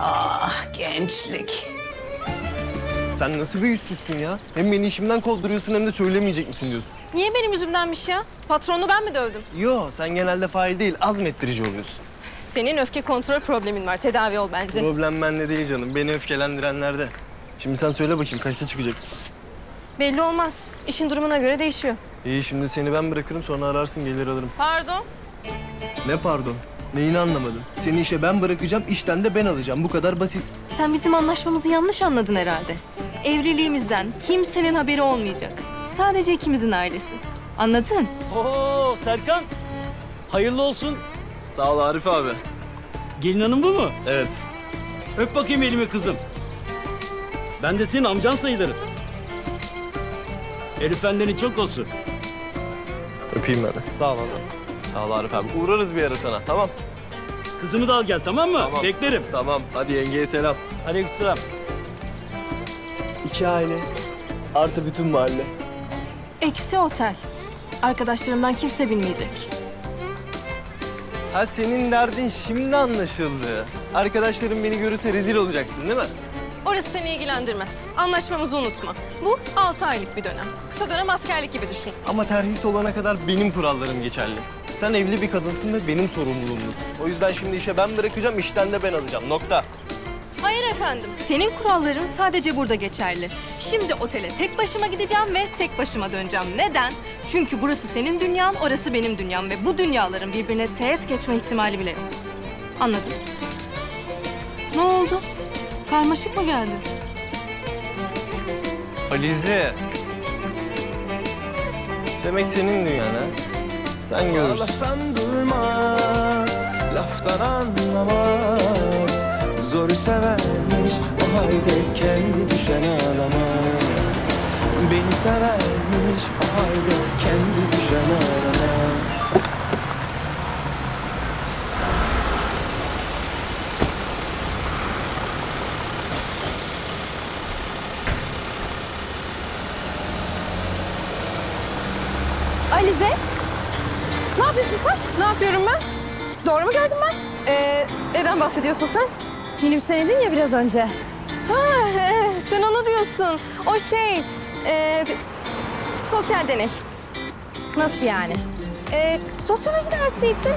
Ah gençlik. Sen nasıl bir yüzsüzsün ya? Hem beni işimden kovduruyorsun hem de söylemeyecek misin diyorsun. Niye benim yüzümdenmiş ya? Patronu ben mi dövdüm? Yo sen genelde fail değil azmettirici oluyorsun. Senin öfke kontrol problemin var. Tedavi ol bence. Problem bende değil canım. Beni öfkelendirenlerde. Şimdi sen söyle bakayım kaçta çıkacaksın? Belli olmaz. İşin durumuna göre değişiyor. İyi şimdi seni ben bırakırım sonra ararsın gelir alırım. Pardon. Ne pardon? Neyini anlamadım? Seni işe ben bırakacağım, işten de ben alacağım. Bu kadar basit. Sen bizim anlaşmamızı yanlış anladın herhalde. Evliliğimizden kimsenin haberi olmayacak. Sadece ikimizin ailesi. Anladın? Oo Serkan. Hayırlı olsun. Sağ ol Arif abi. Gelin hanım bu mu? Evet. Öp bakayım elimi kızım. Ben de senin amcan sayılırım. Elif benden çok olsun. Öpeyim ben de. Sağ ol oğlum. Sağ ol Arif abi. Uğrarız bir ara sana. Tamam. Kızımı da al gel tamam mı? Tamam. Beklerim. Tamam. Hadi yengeye selam. Aleykümselam. İki aile. Artı bütün mahalle. Eksi otel. Arkadaşlarımdan kimse bilmeyecek. Ha senin derdin şimdi anlaşıldı. Arkadaşlarım beni görürse rezil olacaksın değil mi? Orası seni ilgilendirmez. Anlaşmamızı unutma. Bu altı aylık bir dönem. Kısa dönem askerlik gibi düşün. Ama terhis olana kadar benim kurallarım geçerli. Sen evli bir kadınsın ve benim sorumluluğumdasın. O yüzden şimdi işe ben bırakacağım, işten de ben alacağım. Nokta. Hayır efendim. Senin kuralların sadece burada geçerli. Şimdi otele tek başıma gideceğim ve tek başıma döneceğim. Neden? Çünkü burası senin dünyan, orası benim dünyam ve bu dünyaların birbirine teğet geçme ihtimali bile yok. Anladın? Ne oldu? Karmaşık mı geldi? Alize. Demek senin dünyan ha? Sen görürsün. Ağlasan durmaz, laftan anlamaz. Zoru severmiş, o halde kendi düşen ağlamaz Beni severmiş, o halde kendi düşen ağlamaz Neden bahsediyorsun sen? Minibüsten indin ya biraz önce. Ha, e, sen onu diyorsun. O şey, e, sosyal deney. Nasıl yani? E, sosyoloji dersi için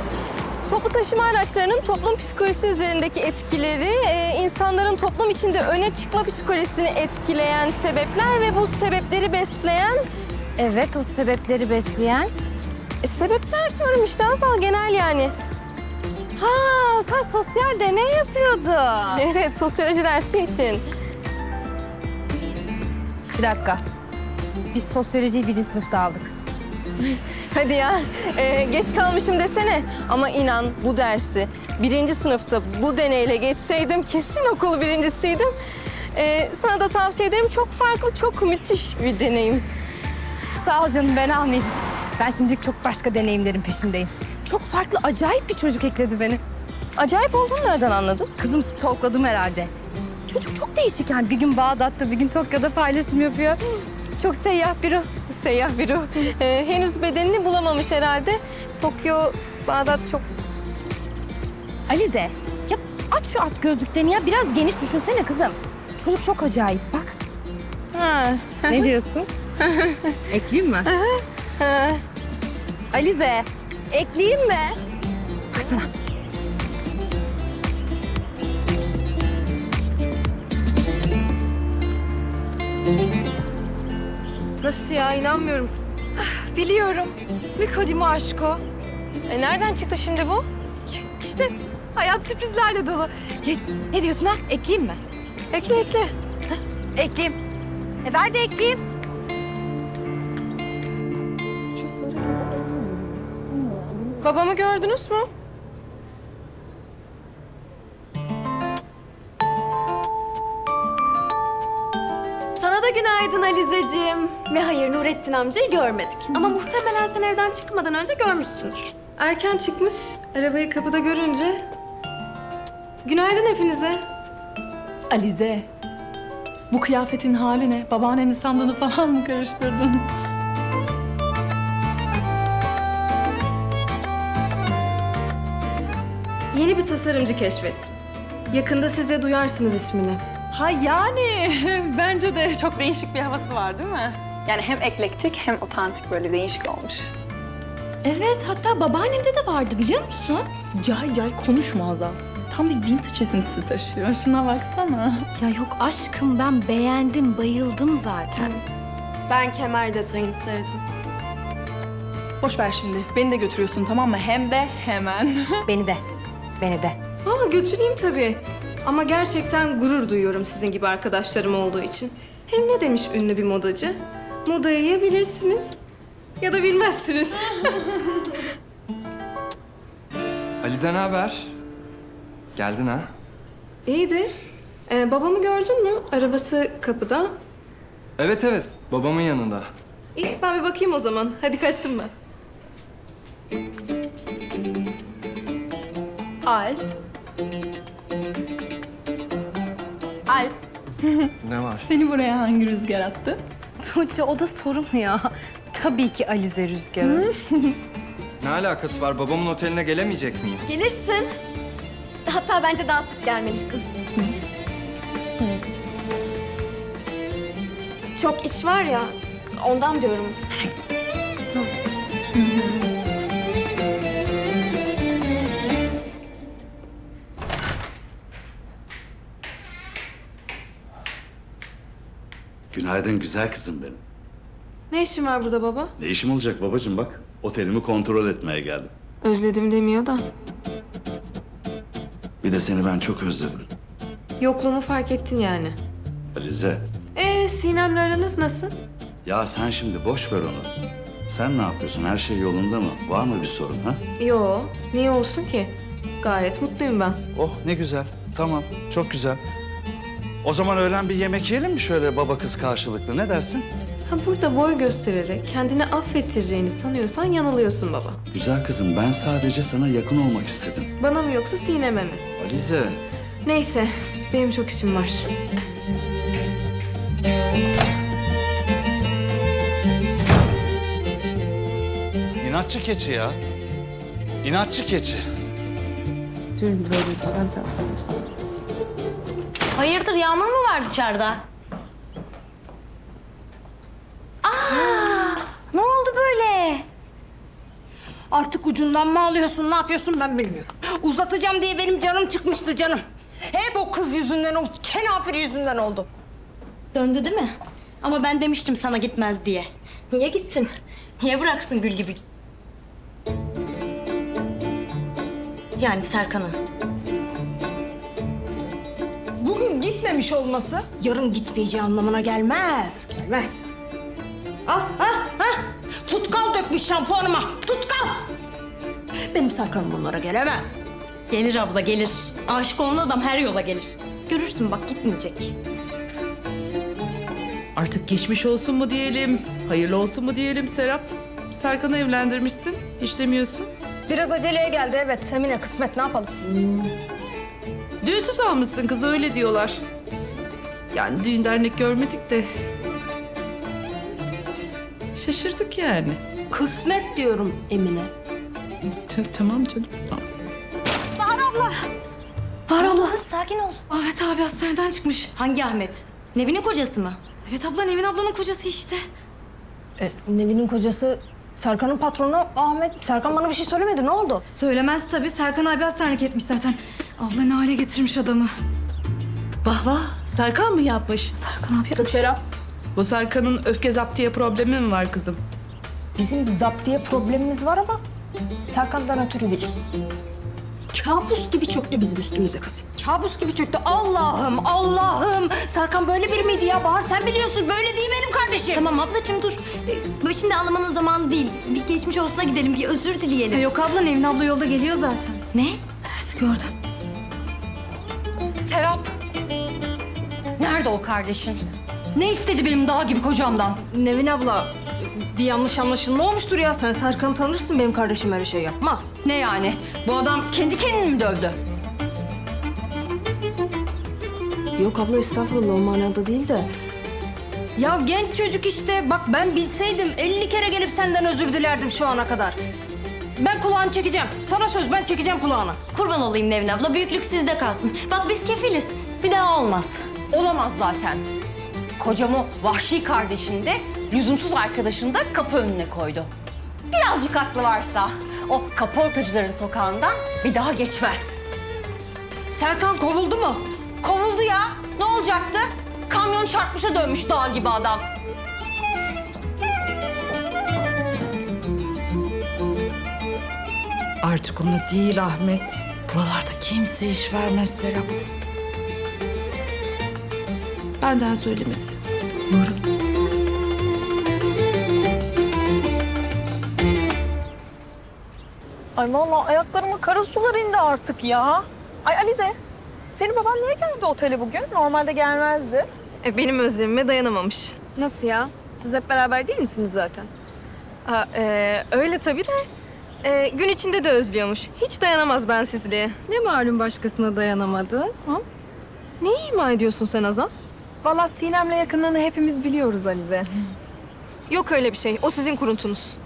toplu taşıma araçlarının toplum psikolojisi üzerindeki etkileri, e, insanların toplum içinde öne çıkma psikolojisini etkileyen sebepler ve bu sebepleri besleyen... Evet, o sebepleri besleyen. E, sebepler diyorum işte Azal, genel yani. Ha, sen sosyal deney yapıyordun. Evet, sosyoloji dersi için. Bir dakika. Biz sosyolojiyi birinci sınıfta aldık. [laughs] Hadi ya, e, geç kalmışım desene. Ama inan bu dersi birinci sınıfta bu deneyle geçseydim kesin okul birincisiydim. E, sana da tavsiye ederim. Çok farklı, çok müthiş bir deneyim. Sağ ol canım, ben almayayım. Ben şimdilik çok başka deneyimlerin peşindeyim. Çok farklı, acayip bir çocuk ekledi beni. Acayip olduğunu nereden anladın? Kızım stalkladım herhalde. Çocuk çok değişik yani. Bir gün Bağdat'ta, bir gün Tokyo'da paylaşım yapıyor. Çok seyyah biri. Seyyah biri. E, henüz bedenini bulamamış herhalde. Tokyo, Bağdat çok... Alize, ya aç şu at gözlüklerini ya. Biraz geniş düşünsene kızım. Çocuk çok acayip, bak. Ha. Ne diyorsun? [laughs] Ekleyeyim mi? Alize, ekleyeyim mi? Baksana. Nasıl ya? İnanmıyorum. Biliyorum. Mükodimo aşko. E, nereden çıktı şimdi bu? İşte hayat sürprizlerle dolu. Ya, ne diyorsun ha? Ekleyeyim mi? Ekle, ekle. Ekleyeyim. E ver de ekleyeyim. Babamı gördünüz mü? Sana da günaydın Alizeciğim. Ve hayır Nurettin amcayı görmedik. Ama muhtemelen sen evden çıkmadan önce görmüşsündür. Erken çıkmış. Arabayı kapıda görünce. Günaydın hepinize. Alize. Bu kıyafetin hali ne? Babaannenin sandığını falan mı karıştırdın? Yeni bir tasarımcı keşfettim. Yakında size duyarsınız ismini. Ha yani [laughs] bence de çok değişik bir havası var değil mi? Yani hem eklektik hem otantik böyle değişik olmuş. Evet hatta babaannemde de vardı biliyor musun? Cay cay konuşma Azam. Tam bir vintage esintisi taşıyor. Şuna baksana. Ya yok aşkım ben beğendim, bayıldım zaten. Ben kemer detayını sevdim. Boş ver şimdi. Beni de götürüyorsun tamam mı? Hem de hemen. [laughs] Beni de. Beni de. Aa götüreyim tabii. Ama gerçekten gurur duyuyorum sizin gibi arkadaşlarım olduğu için. Hem ne demiş ünlü bir modacı? Modayı ya bilirsiniz ya da bilmezsiniz. [laughs] Alize ne haber? Geldin ha? İyidir. Ee, babamı gördün mü? Arabası kapıda. Evet evet, babamın yanında. İyi ben bir bakayım o zaman. Hadi kaçtım ben. Alp. Alp. Ne var? Seni buraya hangi rüzgar attı? Tuğçe o da soru mu ya? Tabii ki Alize Rüzgarı. Ne alakası var? Babamın oteline gelemeyecek miyim? Gelirsin. Hatta bence daha sık gelmelisin. Çok iş var ya, ondan diyorum. [laughs] Günaydın güzel kızım benim. Ne işin var burada baba? Ne işim olacak babacığım bak. Otelimi kontrol etmeye geldim. Özledim demiyor da. Bir de seni ben çok özledim. Yokluğumu fark ettin yani. Alize. Ee Sinem'le aranız nasıl? Ya sen şimdi boş ver onu. Sen ne yapıyorsun? Her şey yolunda mı? Var mı bir sorun ha? Yo, niye olsun ki? Gayet mutluyum ben. Oh ne güzel. Tamam. Çok güzel. O zaman öğlen bir yemek yiyelim mi şöyle baba kız karşılıklı? Ne dersin? Ha burada boy göstererek kendini affettireceğini sanıyorsan yanılıyorsun baba. Güzel kızım ben sadece sana yakın olmak istedim. Bana mı yoksa Sinem'e mi? Alize. Neyse, benim çok işim var. İnatçı keçi ya. İnatçı keçi. Hayırdır yağmur mu var dışarıda? Aa, ne oldu böyle? Artık ucundan mı alıyorsun, ne yapıyorsun ben bilmiyorum. Uzatacağım diye benim canım çıkmıştı canım. Hep o kız yüzünden, o kenafir yüzünden oldu. Döndü değil mi? Ama ben demiştim sana gitmez diye. Niye gitsin? Niye bıraksın gül gibi? Yani Serkan'ı. Bugün gitmemiş olması yarın gitmeyeceği anlamına gelmez. Gelmez. Ah ah ah! Tutkal dökmüş şampuanıma. Tutkal! Benim Serkan'ım bunlara gelemez. Gelir abla gelir. Aşık olan adam her yola gelir. Görürsün bak gitmeyecek. Artık geçmiş olsun mu diyelim, hayırlı olsun mu diyelim Serap? Serkan'ı evlendirmişsin, hiç demiyorsun. Biraz aceleye geldi evet. Emine kısmet ne yapalım? Düğünsüz almışsın kızı öyle diyorlar. Yani düğün dernek görmedik de... Şaşırdık yani. Kısmet diyorum Emine. tamam canım. Bahar abla. Bahar abla. Kız sakin ol. Ahmet abi hastaneden çıkmış. Hangi Ahmet? Nevin'in kocası mı? Evet abla Nevin ablanın kocası işte. E, Nevin'in kocası Serkan'ın patronu Ahmet. Serkan bana bir şey söylemedi. Ne oldu? Söylemez tabii. Serkan abi hastanelik etmiş zaten. Abla ne hale getirmiş adamı. Vah vah, Serkan mı yapmış? Serkan abi Kız Serap, bu Serkan'ın öfke zaptiye problemi mi var kızım? Bizim bir zaptiye problemimiz var ama Serkan'dan ötürü değil. Kabus gibi çöktü bizim üstümüze kız. Kabus gibi çöktü. Allah'ım, Allah'ım. Serkan böyle bir miydi ya? Bahar sen biliyorsun. Böyle değil benim kardeşim. Tamam ablacığım dur. Ee, Böyle şimdi anlamanın zamanı değil. Bir geçmiş olsuna gidelim, bir özür dileyelim. yok abla Nevin abla yolda geliyor zaten. Ne? Evet gördüm. Serap. Nerede o kardeşin? Ne istedi benim dağ gibi kocamdan? Nevin abla, Bir yanlış anlaşılma olmuştur ya. Sen Serkan'ı tanırsın. Benim kardeşim öyle şey yapmaz. Ne yani? Bu adam kendi kendini mi dövdü? Yok abla estağfurullah o manada değil de. Ya genç çocuk işte. Bak ben bilseydim 50 kere gelip senden özür dilerdim şu ana kadar. Ben kulağını çekeceğim. Sana söz ben çekeceğim kulağını. Kurban olayım Nevin abla. Büyüklük sizde kalsın. Bak biz kefiliz. Bir daha olmaz. Olamaz zaten. Kocam o vahşi kardeşini de lüzumsuz arkadaşını da kapı önüne koydu. Birazcık aklı varsa o kaportacıların sokağından bir daha geçmez. Serkan kovuldu mu? Kovuldu ya. Ne olacaktı? Kamyon çarpmışa dönmüş dağ gibi adam. Artık ona değil Ahmet. Buralarda kimse iş vermez Serap. Benden söylemesi. Ay vallahi ayaklarıma kara sular indi artık ya. Ay Alize, senin baban niye geldi otele bugün? Normalde gelmezdi. E, benim özlemime dayanamamış. Nasıl ya? Siz hep beraber değil misiniz zaten? Ha, e, öyle tabii de e, gün içinde de özlüyormuş. Hiç dayanamaz bensizliğe. Ne malum başkasına dayanamadı? Hı? Neyi ima ediyorsun sen Azan? Vallahi Sinem'le yakınlığını hepimiz biliyoruz Alize. Yok öyle bir şey. O sizin kuruntunuz.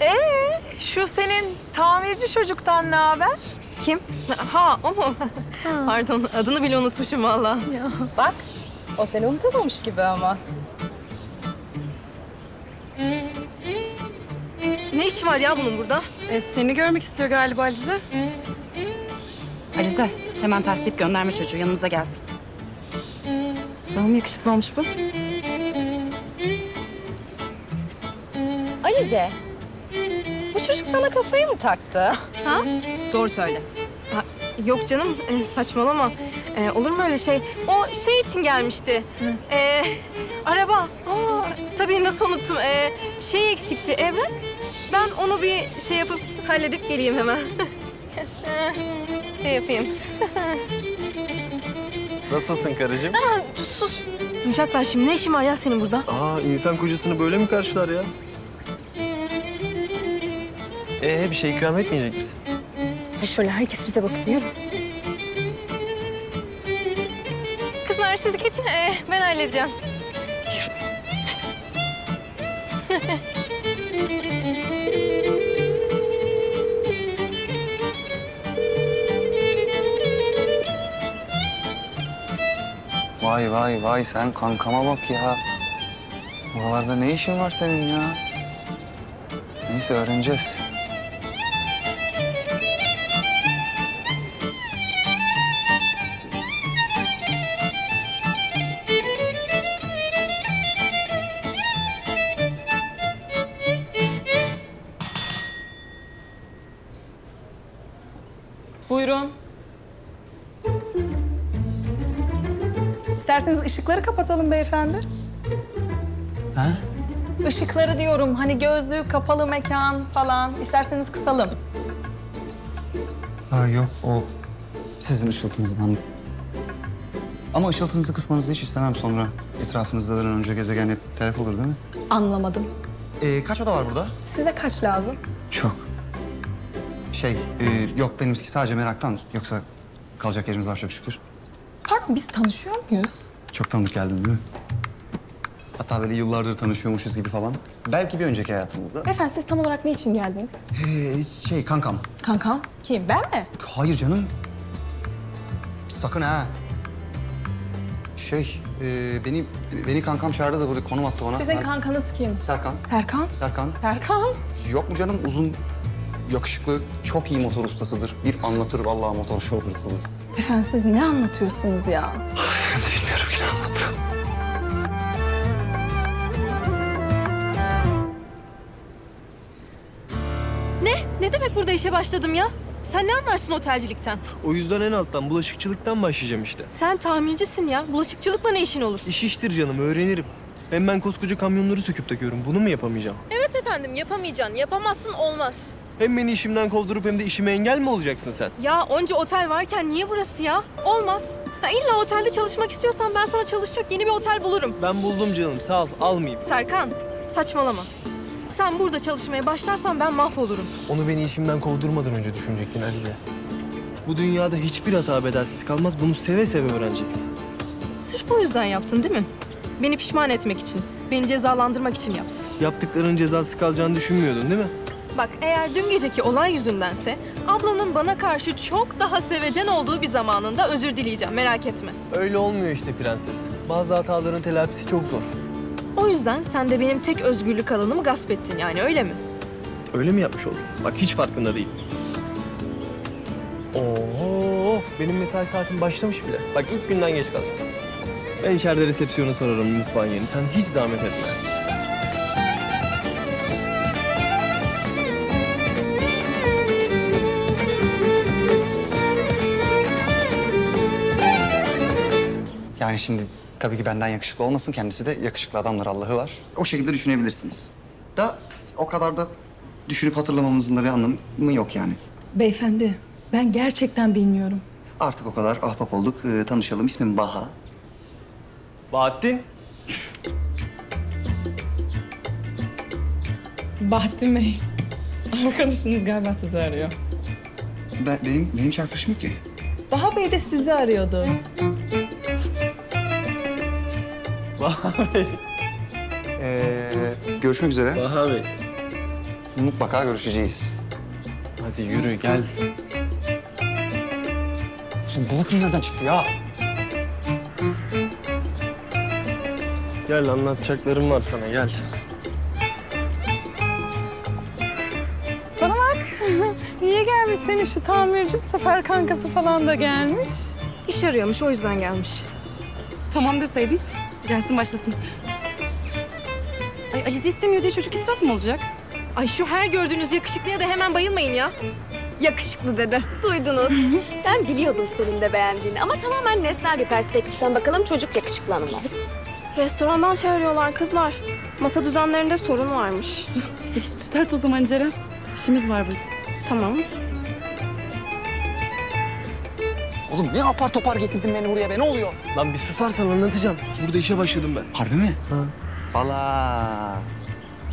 Ee, şu senin tamirci çocuktan ne haber? Kim? Ha o mu? Pardon adını bile unutmuşum valla. Bak, o seni unutamamış gibi ama. Ne işi var ya bunun burada? E, seni görmek istiyor galiba Alize. Alize, hemen tersleyip gönderme çocuğu yanımıza gelsin. Daha mı yakışıklı olmuş bu? Alize, bu çocuk sana kafayı mı taktı? Ha? Doğru söyle. Ha, yok canım e, saçmalama. E, olur mu öyle şey? O şey için gelmişti. E, araba. Aa, tabii nasıl unuttum. E, şey eksikti evrak. Ben onu bir şey yapıp halledip geleyim hemen. [laughs] şey yapayım. Nasılsın karıcığım? Aa, sus. Müşaklar şimdi ne işin var ya senin burada? Aa insan kocasını böyle mi karşılar ya? Ee bir şey ikram etmeyecek misin? Ha şöyle herkes bize bakıp yürü. Kızlar siz geçin. Ee, ben halledeceğim. [laughs] Vay vay vay sen kankama bak ya. Buralarda ne işin var senin ya? Neyse öğreneceğiz. Işıkları kapatalım beyefendi. Ha? Işıkları diyorum. Hani gözlüğü, kapalı mekan falan. İsterseniz kısalım. Ha yok o sizin ışıltınızdan. Ama ışıltınızı kısmanızı hiç istemem sonra. Etrafınızdadan önce gezegen hep telef olur değil mi? Anlamadım. Ee, kaç oda var burada? Size kaç lazım? Çok. Şey, e, yok benimki sadece meraktan. Yoksa kalacak yerimiz var çok şükür. Pardon biz tanışıyor muyuz? Çok tanıdık geldin değil mi? Hatta böyle yıllardır tanışıyormuşuz gibi falan. Belki bir önceki hayatımızda. Beyefendi siz tam olarak ne için geldiniz? Ee, şey kankam. Kankam. Kim ben mi? Hayır canım. Sakın ha. Şey, e, beni beni kankam çağırdı da burada konum attı bana. Sizin Ben- kankanız kim? Serkan. Serkan? Serkan. Serkan? Yok mu canım uzun, yakışıklı, çok iyi motor ustasıdır. Bir anlatır vallahi motorcu olursunuz. Efendim siz ne anlatıyorsunuz ya? [laughs] Bilmiyorum ki ne anlattı. Ne? Ne demek burada işe başladım ya? Sen ne anlarsın otelcilikten? O yüzden en alttan bulaşıkçılıktan başlayacağım işte. Sen tamircisin ya. Bulaşıkçılıkla ne işin olur? İş iştir canım öğrenirim. Hem ben koskoca kamyonları söküp takıyorum. Bunu mu yapamayacağım? Evet efendim yapamayacaksın. Yapamazsın olmaz. Hem beni işimden kovdurup hem de işime engel mi olacaksın sen? Ya onca otel varken niye burası ya? Olmaz. Ha, illa otelde çalışmak istiyorsan ben sana çalışacak yeni bir otel bulurum. Ben buldum canım sağ ol almayayım. Serkan, saçmalama. Sen burada çalışmaya başlarsan ben mahvolurum. Onu beni işimden kovdurmadan önce düşünecektin Alize. Bu dünyada hiçbir hata bedelsiz kalmaz. Bunu seve seve öğreneceksin. Sırf bu yüzden yaptın değil mi? Beni pişman etmek için, beni cezalandırmak için yaptın. Yaptıklarının cezası kalacağını düşünmüyordun değil mi? Bak eğer dün geceki olay yüzündense ablanın bana karşı çok daha sevecen olduğu bir zamanında özür dileyeceğim merak etme. Öyle olmuyor işte prenses. Bazı hataların telafisi çok zor. O yüzden sen de benim tek özgürlük alanımı gasp ettin yani öyle mi? Öyle mi yapmış oldun? Bak hiç farkında değil. Oo, benim mesai saatim başlamış bile. Bak ilk günden geç kalacağım. Ben içeride resepsiyonu sorarım mutfağın yerini. Sen hiç zahmet etme. Yani şimdi tabii ki benden yakışıklı olmasın. Kendisi de yakışıklı adamlar Allah'ı var. O şekilde düşünebilirsiniz. Da o kadar da düşünüp hatırlamamızın da bir anlamı yok yani. Beyefendi, ben gerçekten bilmiyorum. Artık o kadar ahbap olduk. Ee, tanışalım. İsmim Baha. Bahattin. Bahattin Bey, [laughs] arkadaşınız galiba sizi arıyor. Ben, benim, benim yok ki. Baha Bey de sizi arıyordu. Baha Bey. Ee, görüşmek üzere. Baha Bey. Mutlaka görüşeceğiz. Hadi yürü gel. Bu nereden çıktı ya? Gel anlatacaklarım var sana gel. Bana bak, [laughs] niye gelmiş senin şu tamirci? Bu sefer kankası falan da gelmiş. İş arıyormuş o yüzden gelmiş. Tamam deseydin. Gelsin başlasın. Ay Alize istemiyor diye çocuk israf mı olacak? Ay şu her gördüğünüz yakışıklıya da hemen bayılmayın ya. Yakışıklı dedi. Duydunuz. [laughs] ben biliyordum senin de beğendiğini ama tamamen nesnel bir perspektiften bakalım çocuk yakışıklı hanımlar. Restorandan çağırıyorlar kızlar. Masa düzenlerinde sorun varmış. [laughs] Düzelt o zaman Ceren. İşimiz var burada. Tamam. Oğlum ne apar topar getirdin beni buraya be? Ne oluyor? Lan bir susarsan anlatacağım. Burada işe başladım ben. Harbi mi? Ha. Valla.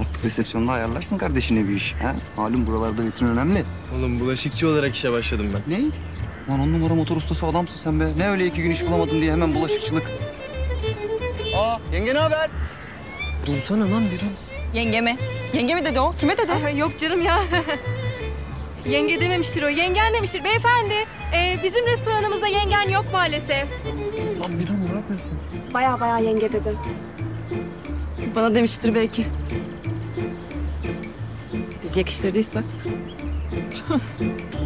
Artık resepsiyonda ayarlarsın kardeşine bir iş. Ha? Malum buralarda vitrin önemli. Oğlum bulaşıkçı olarak işe başladım ben. Ne? Lan on numara motor ustası adamsın sen be. Ne öyle iki gün iş bulamadım diye hemen bulaşıkçılık. Aa yenge ne haber? Dursana lan bir dur. Yenge mi? Yenge mi dedi o? Kime dedi? Ay, yok canım ya. [laughs] Yenge dememiştir o. Yengen demiştir. Beyefendi, e, bizim restoranımızda yengen yok maalesef. Lan bir dur ne yapıyorsun? Baya baya yenge dedi. Bana demiştir belki. Biz yakıştırdıysa.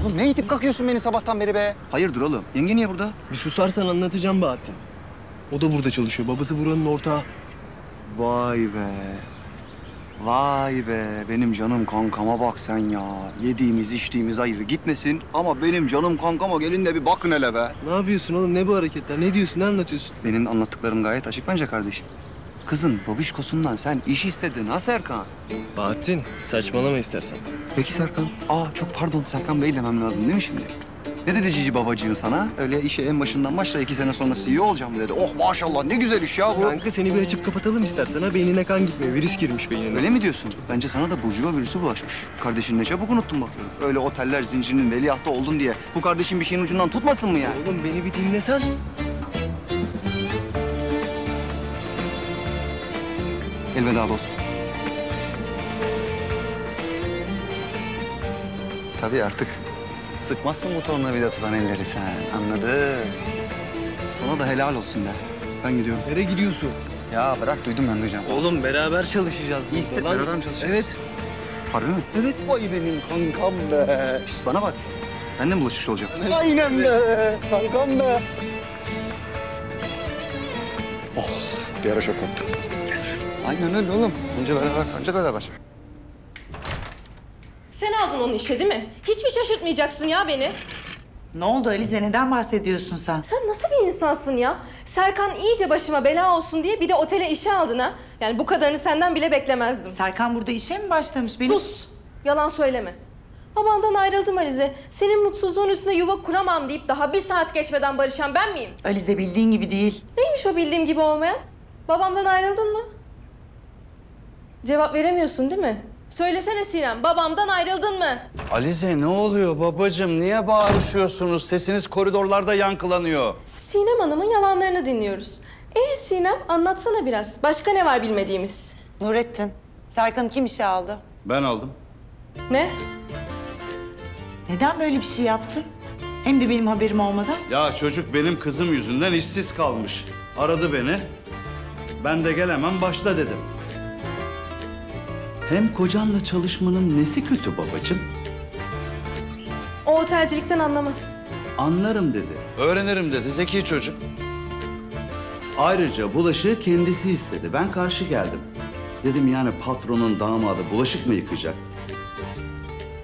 Oğlum ne itip kalkıyorsun beni sabahtan beri be? Hayırdır oğlum? Yenge niye burada? Bir susarsan anlatacağım Bahattin. O da burada çalışıyor. Babası buranın ortağı. Vay be. Vay be. Benim canım kankama bak sen ya. Yediğimiz içtiğimiz ayrı gitmesin. Ama benim canım kankama gelin de bir bakın hele be. Ne yapıyorsun oğlum? Ne bu hareketler? Ne diyorsun? Ne anlatıyorsun? Benim anlattıklarım gayet açık bence kardeşim. Kızın babişkosundan sen iş istedin ha Serkan? Bahattin saçmalama istersen. Peki Serkan. Aa çok pardon Serkan Bey demem lazım değil mi şimdi? Ne dedi cici babacığın sana? Öyle işe en başından başla iki sene sonra CEO olacağım dedi. Oh maşallah ne güzel iş ya bu. Kanka seni bir açıp kapatalım istersen ha. Beynine kan gitmiyor. Virüs girmiş beynine. Öyle mi diyorsun? Bence sana da burjuva virüsü bulaşmış. Kardeşini ne çabuk unuttun bakıyorum. Öyle oteller zincirinin veliahtı oldun diye. Bu kardeşin bir şeyin ucundan tutmasın mı yani? Oğlum beni bir dinlesen. Elveda dostum. Tabii artık sıkmazsın bu tornavida tutan elleri sen. Anladın? Sana da helal olsun be. Ben gidiyorum. Nereye gidiyorsun? Ya bırak duydum ben duyacağım. Oğlum beraber çalışacağız. İste, lan. beraber mi çalışacağız? Evet. Harbi mi? Evet. Vay benim kankam be. Şişt, bana bak. Ben de mi bulaşıkçı olacağım? Aynen be. Kankam be. Oh bir ara şok koptu. Aynen öyle oğlum. Önce beraber, önce beraber. Aldın onu işe değil mi? Hiç mi şaşırtmayacaksın ya beni? Ne oldu Alize? Neden bahsediyorsun sen? Sen nasıl bir insansın ya? Serkan iyice başıma bela olsun diye bir de otele işe aldın ha. Yani bu kadarını senden bile beklemezdim. Serkan burada işe mi başlamış? Benim... Sus! Yalan söyleme. Babandan ayrıldım Alize. Senin mutsuzluğun üstüne yuva kuramam deyip daha bir saat geçmeden barışan ben miyim? Alize bildiğin gibi değil. Neymiş o bildiğim gibi olmayan? Babamdan ayrıldın mı? Cevap veremiyorsun değil mi? Söylesene Sinem, babamdan ayrıldın mı? Alize ne oluyor babacığım? Niye bağırışıyorsunuz? Sesiniz koridorlarda yankılanıyor. Sinem Hanım'ın yalanlarını dinliyoruz. Ee Sinem, anlatsana biraz. Başka ne var bilmediğimiz? Nurettin, Serkan'ı kim işe aldı? Ben aldım. Ne? Neden böyle bir şey yaptın? Hem de benim haberim olmadan. Ya çocuk benim kızım yüzünden işsiz kalmış. Aradı beni. Ben de gelemem başla dedim. Hem kocanla çalışmanın nesi kötü babacığım? O otelcilikten anlamaz. Anlarım dedi. Öğrenirim dedi. Zeki çocuk. Ayrıca bulaşığı kendisi istedi. Ben karşı geldim. Dedim yani patronun damadı bulaşık mı yıkayacak?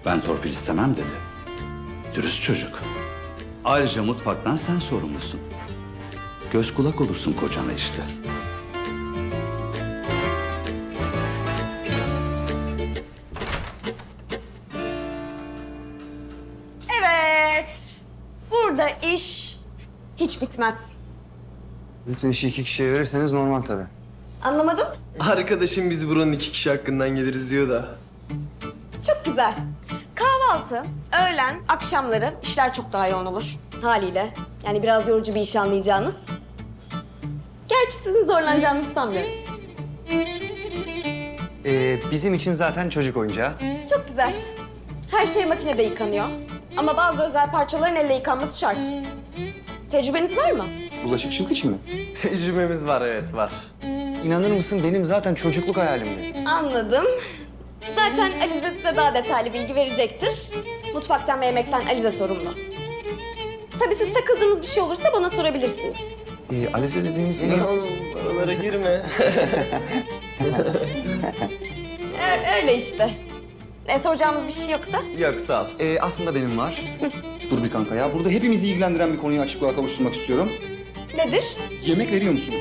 Ben torpil istemem dedi. Dürüst çocuk. Ayrıca mutfaktan sen sorumlusun. Göz kulak olursun kocana işte. İş hiç bitmez. Bütün işi iki kişiye verirseniz normal tabii. Anlamadım? Arkadaşım biz buranın iki kişi hakkından geliriz diyor da. Çok güzel. Kahvaltı, öğlen, akşamları işler çok daha yoğun olur haliyle. Yani biraz yorucu bir iş anlayacağınız. Gerçi sizin zorlanacağınızı sanmıyorum. Ee, bizim için zaten çocuk oyuncağı. Çok güzel. Her şey makinede yıkanıyor. Ama bazı özel parçaların elle yıkanması şart. Tecrübeniz var mı? Bulaşıkçılık için mi? Tecrübemiz var evet var. İnanır mısın benim zaten çocukluk hayalimdi. Anladım. Zaten Alize size daha detaylı bilgi verecektir. Mutfaktan ve yemekten Alize sorumlu. Tabii siz takıldığınız bir şey olursa bana sorabilirsiniz. Ee, Alize dediğimiz... Oralara girme. Ö- [laughs] öyle işte. E, soracağımız bir şey yoksa? Yok sağ ol. Ee, aslında benim var. [laughs] Dur bir kanka ya. Burada hepimizi ilgilendiren bir konuyu açıklığa kavuşturmak istiyorum. Nedir? Yemek veriyor musunuz?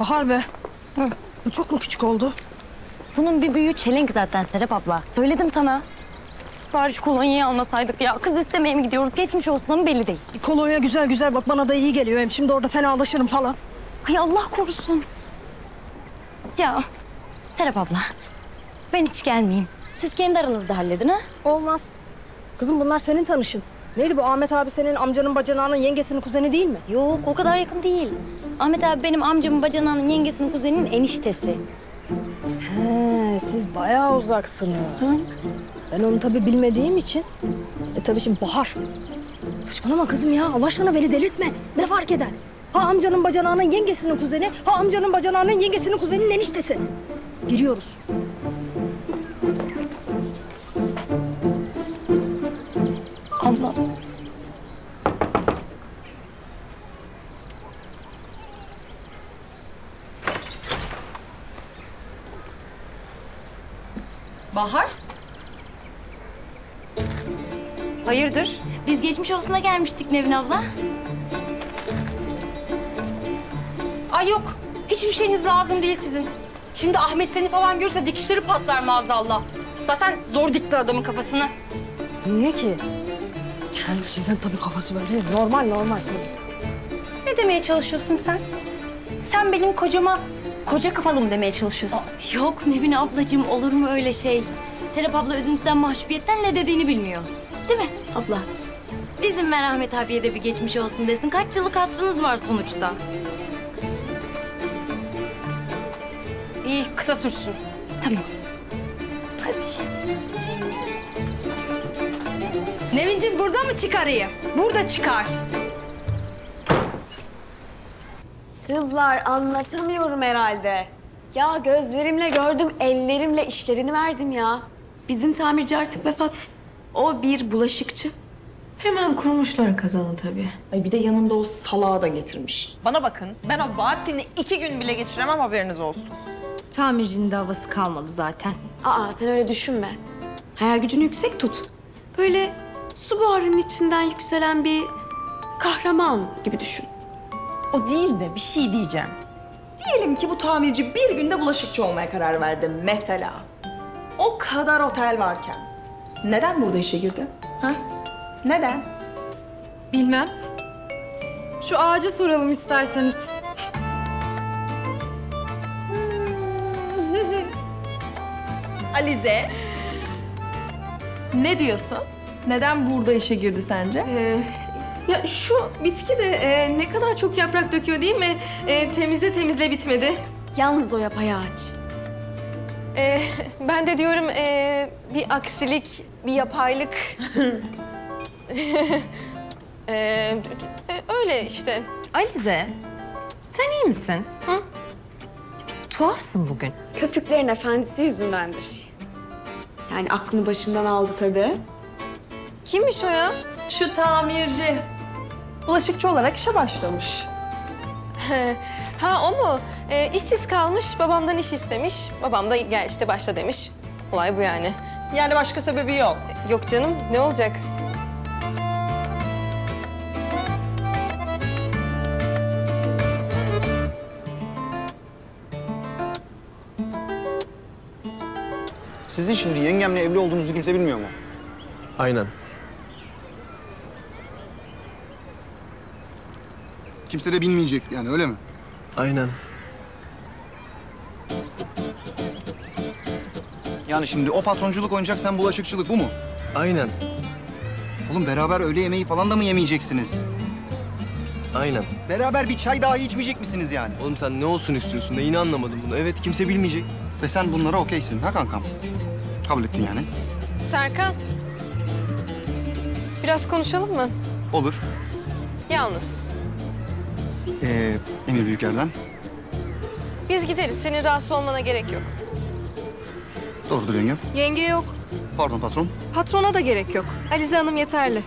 Bahar be. Bu çok mu küçük oldu? Bunun bir büyüğü çelenk zaten Serap abla. Söyledim sana. Bari şu kolonyayı almasaydık ya. Kız istemeye mi gidiyoruz? Geçmiş olsun ama belli değil. Kolonya güzel güzel bak bana da iyi geliyor. Hem şimdi orada fenalaşırım falan. Ay Allah korusun. Ya Serap abla. Ben hiç gelmeyeyim. Siz kendi aranızda halledin ha. Olmaz. Kızım bunlar senin tanışın. Neydi bu Ahmet abi senin amcanın bacanağının yengesinin kuzeni değil mi? Yok o kadar yakın değil. Ahmet abi benim amcamın bacanağının yengesinin kuzeninin eniştesi. He, siz bayağı uzaksınız. Ben onu tabii bilmediğim için. E tabii şimdi Bahar. Saçmalama kızım ya. Allah aşkına beni delirtme. Ne fark eder? Ha amcanın bacanağının yengesinin kuzeni, ha amcanın bacanağının yengesinin kuzeninin eniştesi. Giriyoruz. Allah. Bahar? Hayırdır? Biz geçmiş olsuna gelmiştik Nevin abla. Ay yok. Hiçbir şeyiniz lazım değil sizin. Şimdi Ahmet seni falan görürse dikişleri patlar maazallah. Zaten zor dikti adamın kafasını. Niye ki? Yani şeyden tabii kafası böyle. Normal normal tabii. Ne demeye çalışıyorsun sen? Sen benim kocama koca kafalı mı demeye çalışıyorsun? Yok Nevin ablacığım olur mu öyle şey? Serap abla üzüntüden mahcubiyetten ne dediğini bilmiyor. Değil mi abla? Bizim Merhamet abiye de bir geçmiş olsun desin. Kaç yıllık hatırınız var sonuçta. İyi kısa sürsün. Tamam. Hadi. Nevinciğim burada mı çıkarayım? Burada çıkar. Kızlar anlatamıyorum herhalde. Ya gözlerimle gördüm, ellerimle işlerini verdim ya. Bizim tamirci artık vefat. O bir bulaşıkçı. Hemen kurmuşlar kazanı tabii. Ay bir de yanında o salağı da getirmiş. Bana bakın ben o Bahattin'i iki gün bile geçiremem haberiniz olsun. Tamircinin de havası kalmadı zaten. Aa sen öyle düşünme. Hayal gücünü yüksek tut. Böyle su buharının içinden yükselen bir kahraman gibi düşün. O değil de bir şey diyeceğim. Diyelim ki bu tamirci bir günde bulaşıkçı olmaya karar verdi mesela. O kadar otel varken neden burada işe girdi? Ha? Neden? Bilmem. Şu ağaca soralım isterseniz. [laughs] Alize. Ne diyorsun? Neden burada işe girdi sence? Ee, ya şu bitki de e, ne kadar çok yaprak döküyor değil mi? E, temizle temizle bitmedi. Yalnız o yapay ağaç. E, [laughs] ben de diyorum e, bir aksilik, bir yapaylık. [laughs] E, e, öyle işte. Alize, sen iyi misin? Hı? Bir tuhafsın bugün. Köpüklerin efendisi yüzündendir. Yani aklını başından aldı tabii. Kimmiş o ya? Şu tamirci. Bulaşıkçı olarak işe başlamış. [laughs] ha o mu? E, işsiz kalmış, babamdan iş istemiş. Babam da gel işte başla demiş. Olay bu yani. Yani başka sebebi yok. Yok canım, ne olacak? Sizin şimdi yengemle evli olduğunuzu kimse bilmiyor mu? Aynen. Kimse de bilmeyecek yani öyle mi? Aynen. Yani şimdi o patronculuk oynayacak sen bulaşıkçılık bu mu? Aynen. Oğlum beraber öğle yemeği falan da mı yemeyeceksiniz? Aynen. Beraber bir çay dahi içmeyecek misiniz yani? Oğlum sen ne olsun istiyorsun? Neyini anlamadım bunu. Evet kimse bilmeyecek. Ve sen bunlara okeysin ha kankam? Kabul ettin yani. Serkan. Biraz konuşalım mı? Olur. Yalnız. Ee, Emir Büyüker'den. Biz gideriz. Senin rahatsız olmana gerek yok. Doğrudur yengem. Yenge yok. Pardon patron. Patrona da gerek yok. Alize Hanım yeterli.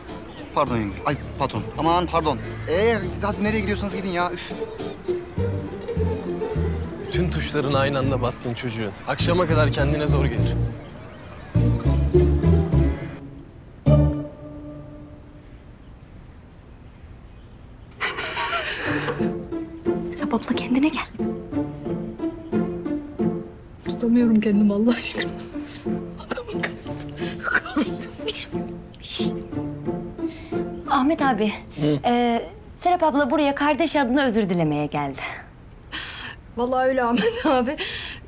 Pardon yenge. Ay patron. Aman pardon. Ee siz hadi nereye gidiyorsanız gidin ya. Üf. Bütün tuşlarını aynı anda bastın çocuğun. Akşama kadar kendine zor gelir. Kendine gel. Tutamıyorum kendimi Allah aşkına. Adamın karısı. Ahmet abi, e, Serap abla buraya kardeş adına özür dilemeye geldi. Vallahi öyle Ahmet abi.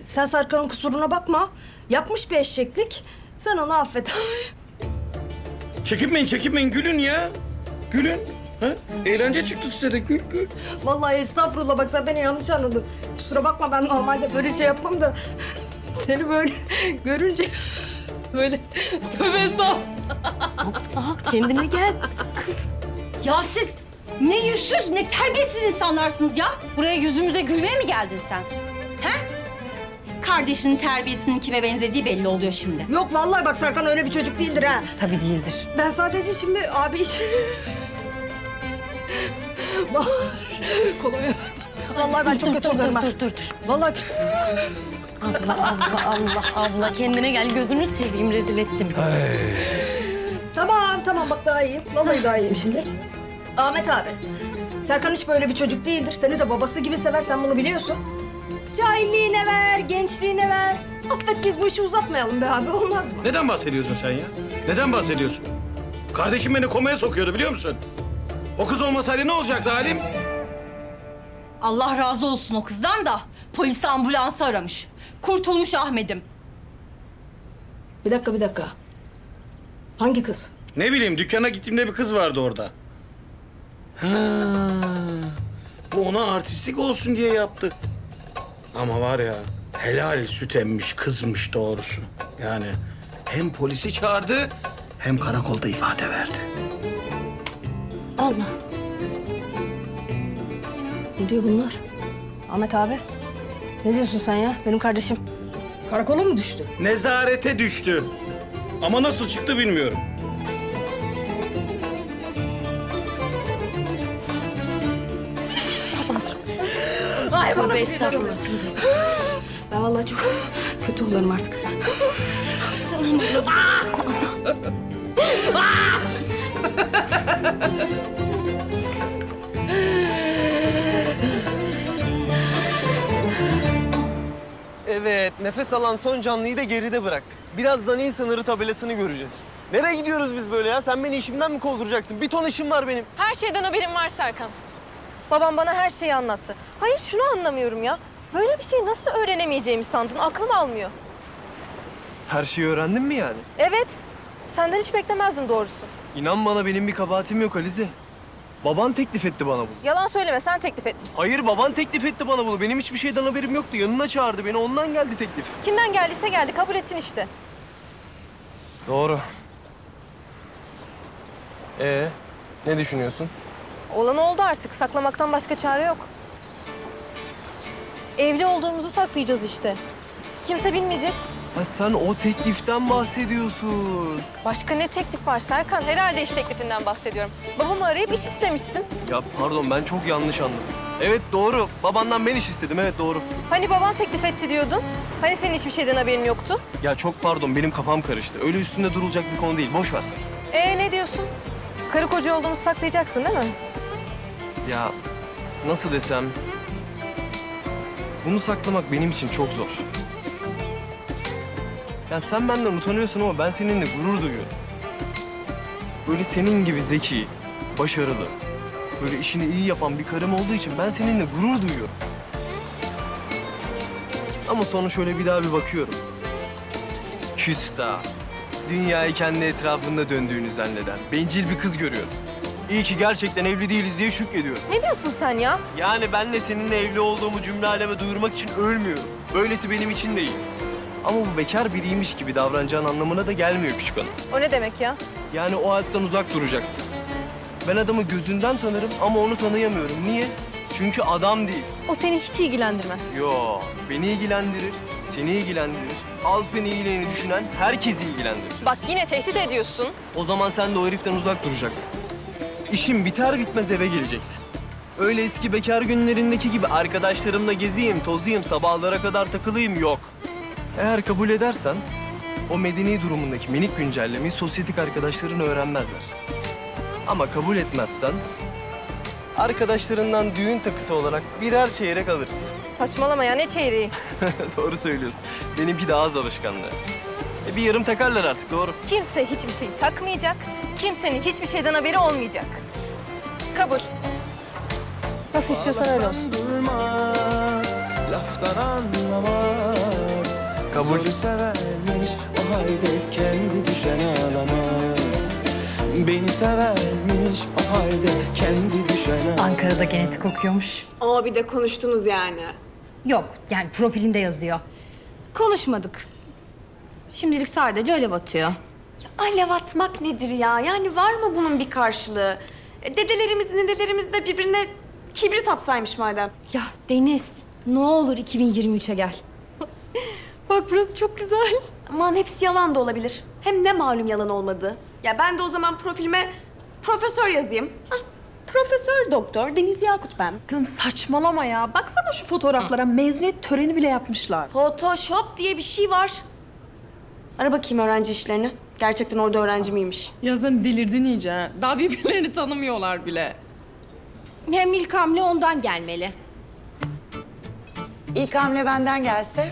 Sen Serkan'ın kusuruna bakma. Yapmış bir eşeklik. Sen onu affet abi. Çekinmeyin, çekinmeyin. Gülün ya. Gülün. Ha? Eğlence çıktı size de. Gül, gül. Vallahi estağfurullah bak sen beni yanlış anladın. Kusura bakma ben normalde böyle şey yapmam da seni böyle [laughs] görünce böyle [laughs] tövbe estağfurullah. kendine gel. Ya siz ne yüzsüz ne terbiyesiz insanlarsınız ya. Buraya yüzümüze gülmeye mi geldin sen? He? Kardeşinin terbiyesinin kime benzediği belli oluyor şimdi. Yok vallahi bak Serkan öyle bir çocuk değildir ha. Tabii değildir. Ben sadece şimdi abi iş... [laughs] [laughs] Bahar, kolay Vallahi ben çok kötü oluyorum. ha. Dur dur dur. Vallahi Abla abla Allah abla kendine gel gözünü seveyim rezil ettim. Tamam tamam bak daha iyiyim. Vallahi daha iyiyim şimdi. Ahmet abi. Serkan hiç böyle bir çocuk değildir. Seni de babası gibi sever sen bunu biliyorsun. Cahilliğine ver, gençliğine ver. Affet biz bu işi uzatmayalım be abi olmaz mı? Neden bahsediyorsun sen ya? Neden bahsediyorsun? Kardeşim beni komaya sokuyordu biliyor musun? O kız olmasaydı ne olacaktı halim? Allah razı olsun o kızdan da polisi ambulansı aramış. Kurtulmuş Ahmet'im. Bir dakika bir dakika. Hangi kız? Ne bileyim dükkana gittiğimde bir kız vardı orada. Ha, bu ona artistik olsun diye yaptı. Ama var ya helal süt emmiş kızmış doğrusu. Yani hem polisi çağırdı hem karakolda ifade verdi. Allah. Ne diyor bunlar? Ahmet abi. Ne diyorsun sen ya? Benim kardeşim. Karakola mı düştü? Nezarete düştü. Ama nasıl çıktı bilmiyorum. Ay Tövbe bana bir şeyler estağfurullah. Ben vallahi çok kötü oluyorum artık. Evet, nefes alan son canlıyı da geride bıraktık. Birazdan il sınırı tabelasını göreceğiz. Nereye gidiyoruz biz böyle ya? Sen beni işimden mi kovduracaksın? Bir ton işim var benim. Her şeyden haberim var Serkan. Babam bana her şeyi anlattı. Hayır şunu anlamıyorum ya. Böyle bir şeyi nasıl öğrenemeyeceğimi sandın? Aklım almıyor. Her şeyi öğrendin mi yani? Evet. Senden hiç beklemezdim doğrusu. İnan bana benim bir kabahatim yok Alize. Baban teklif etti bana bunu. Yalan söyleme sen teklif etmişsin. Hayır baban teklif etti bana bunu. Benim hiçbir şeyden haberim yoktu. Yanına çağırdı beni. Ondan geldi teklif. Kimden geldiyse geldi. Kabul ettin işte. Doğru. Ee, ne düşünüyorsun? Olan oldu artık. Saklamaktan başka çare yok. Evli olduğumuzu saklayacağız işte. Kimse bilmeyecek. Ha sen o tekliften bahsediyorsun. Başka ne teklif var Serkan? Herhalde iş teklifinden bahsediyorum. Babamı arayıp iş istemişsin. Ya pardon ben çok yanlış anladım. Evet doğru. Babandan ben iş istedim. Evet doğru. Hani baban teklif etti diyordun? Hani senin hiçbir şeyden haberin yoktu? Ya çok pardon benim kafam karıştı. Öyle üstünde durulacak bir konu değil. Boş ver sen. Ee ne diyorsun? Karı koca olduğumuzu saklayacaksın değil mi? Ya nasıl desem... Bunu saklamak benim için çok zor. Ya sen benden utanıyorsun ama ben seninle gurur duyuyorum. Böyle senin gibi zeki, başarılı, böyle işini iyi yapan bir karım olduğu için ben seninle gurur duyuyorum. Ama sonra şöyle bir daha bir bakıyorum. Küsta, dünyayı kendi etrafında döndüğünü zanneden, bencil bir kız görüyorum. İyi ki gerçekten evli değiliz diye şükrediyorum. Ne diyorsun sen ya? Yani ben de seninle evli olduğumu cümle aleme duyurmak için ölmüyorum. Böylesi benim için değil. Ama bu bekar biriymiş gibi davranacağın anlamına da gelmiyor küçük hanım. O ne demek ya? Yani o hayattan uzak duracaksın. Ben adamı gözünden tanırım ama onu tanıyamıyorum. Niye? Çünkü adam değil. O seni hiç ilgilendirmez. Yo, beni ilgilendirir, seni ilgilendirir. Alp'in iyiliğini düşünen herkesi ilgilendirir. Bak yine tehdit ediyorsun. O zaman sen de o heriften uzak duracaksın. İşin biter bitmez eve geleceksin. Öyle eski bekar günlerindeki gibi arkadaşlarımla gezeyim, tozayım, sabahlara kadar takılayım yok. Eğer kabul edersen o medeni durumundaki minik güncellemeyi sosyetik arkadaşların öğrenmezler. Ama kabul etmezsen arkadaşlarından düğün takısı olarak birer çeyrek alırız. Saçmalama ya ne çeyreği? [laughs] doğru söylüyorsun. Benimki de ağız alışkanlığı. E bir yarım takarlar artık doğru. Kimse hiçbir şey takmayacak. Kimsenin hiçbir şeyden haberi olmayacak. Kabul. Nasıl istiyorsan öyle olsun. Durmaz, laftan anlamaz. Kabul. Zoru severmiş o halde kendi düşen ağlamaz. Beni severmiş o halde kendi düşen ağlamaz. Ankara'da genetik okuyormuş. Ama bir de konuştunuz yani. Yok yani profilinde yazıyor. Konuşmadık. Şimdilik sadece alev atıyor. Alev atmak nedir ya? Yani var mı bunun bir karşılığı? E, Dedelerimiz, nedelerimiz de birbirine kibrit atsaymış madem. Ya Deniz ne olur 2023'e gel. [laughs] Bak burası çok güzel. Aman hepsi yalan da olabilir. Hem ne malum yalan olmadı. Ya ben de o zaman profilime profesör yazayım. Hah, Profesör Doktor Deniz Yakut ben. Kızım saçmalama ya. Baksana şu fotoğraflara. Mezuniyet töreni bile yapmışlar. Photoshop diye bir şey var. Ara bakayım öğrenci işlerini. Gerçekten orada öğrenci miymiş? Ya sen delirdin iyice. ha. Daha birbirlerini tanımıyorlar bile. Hem ilk hamle ondan gelmeli. İlk hamle benden gelse.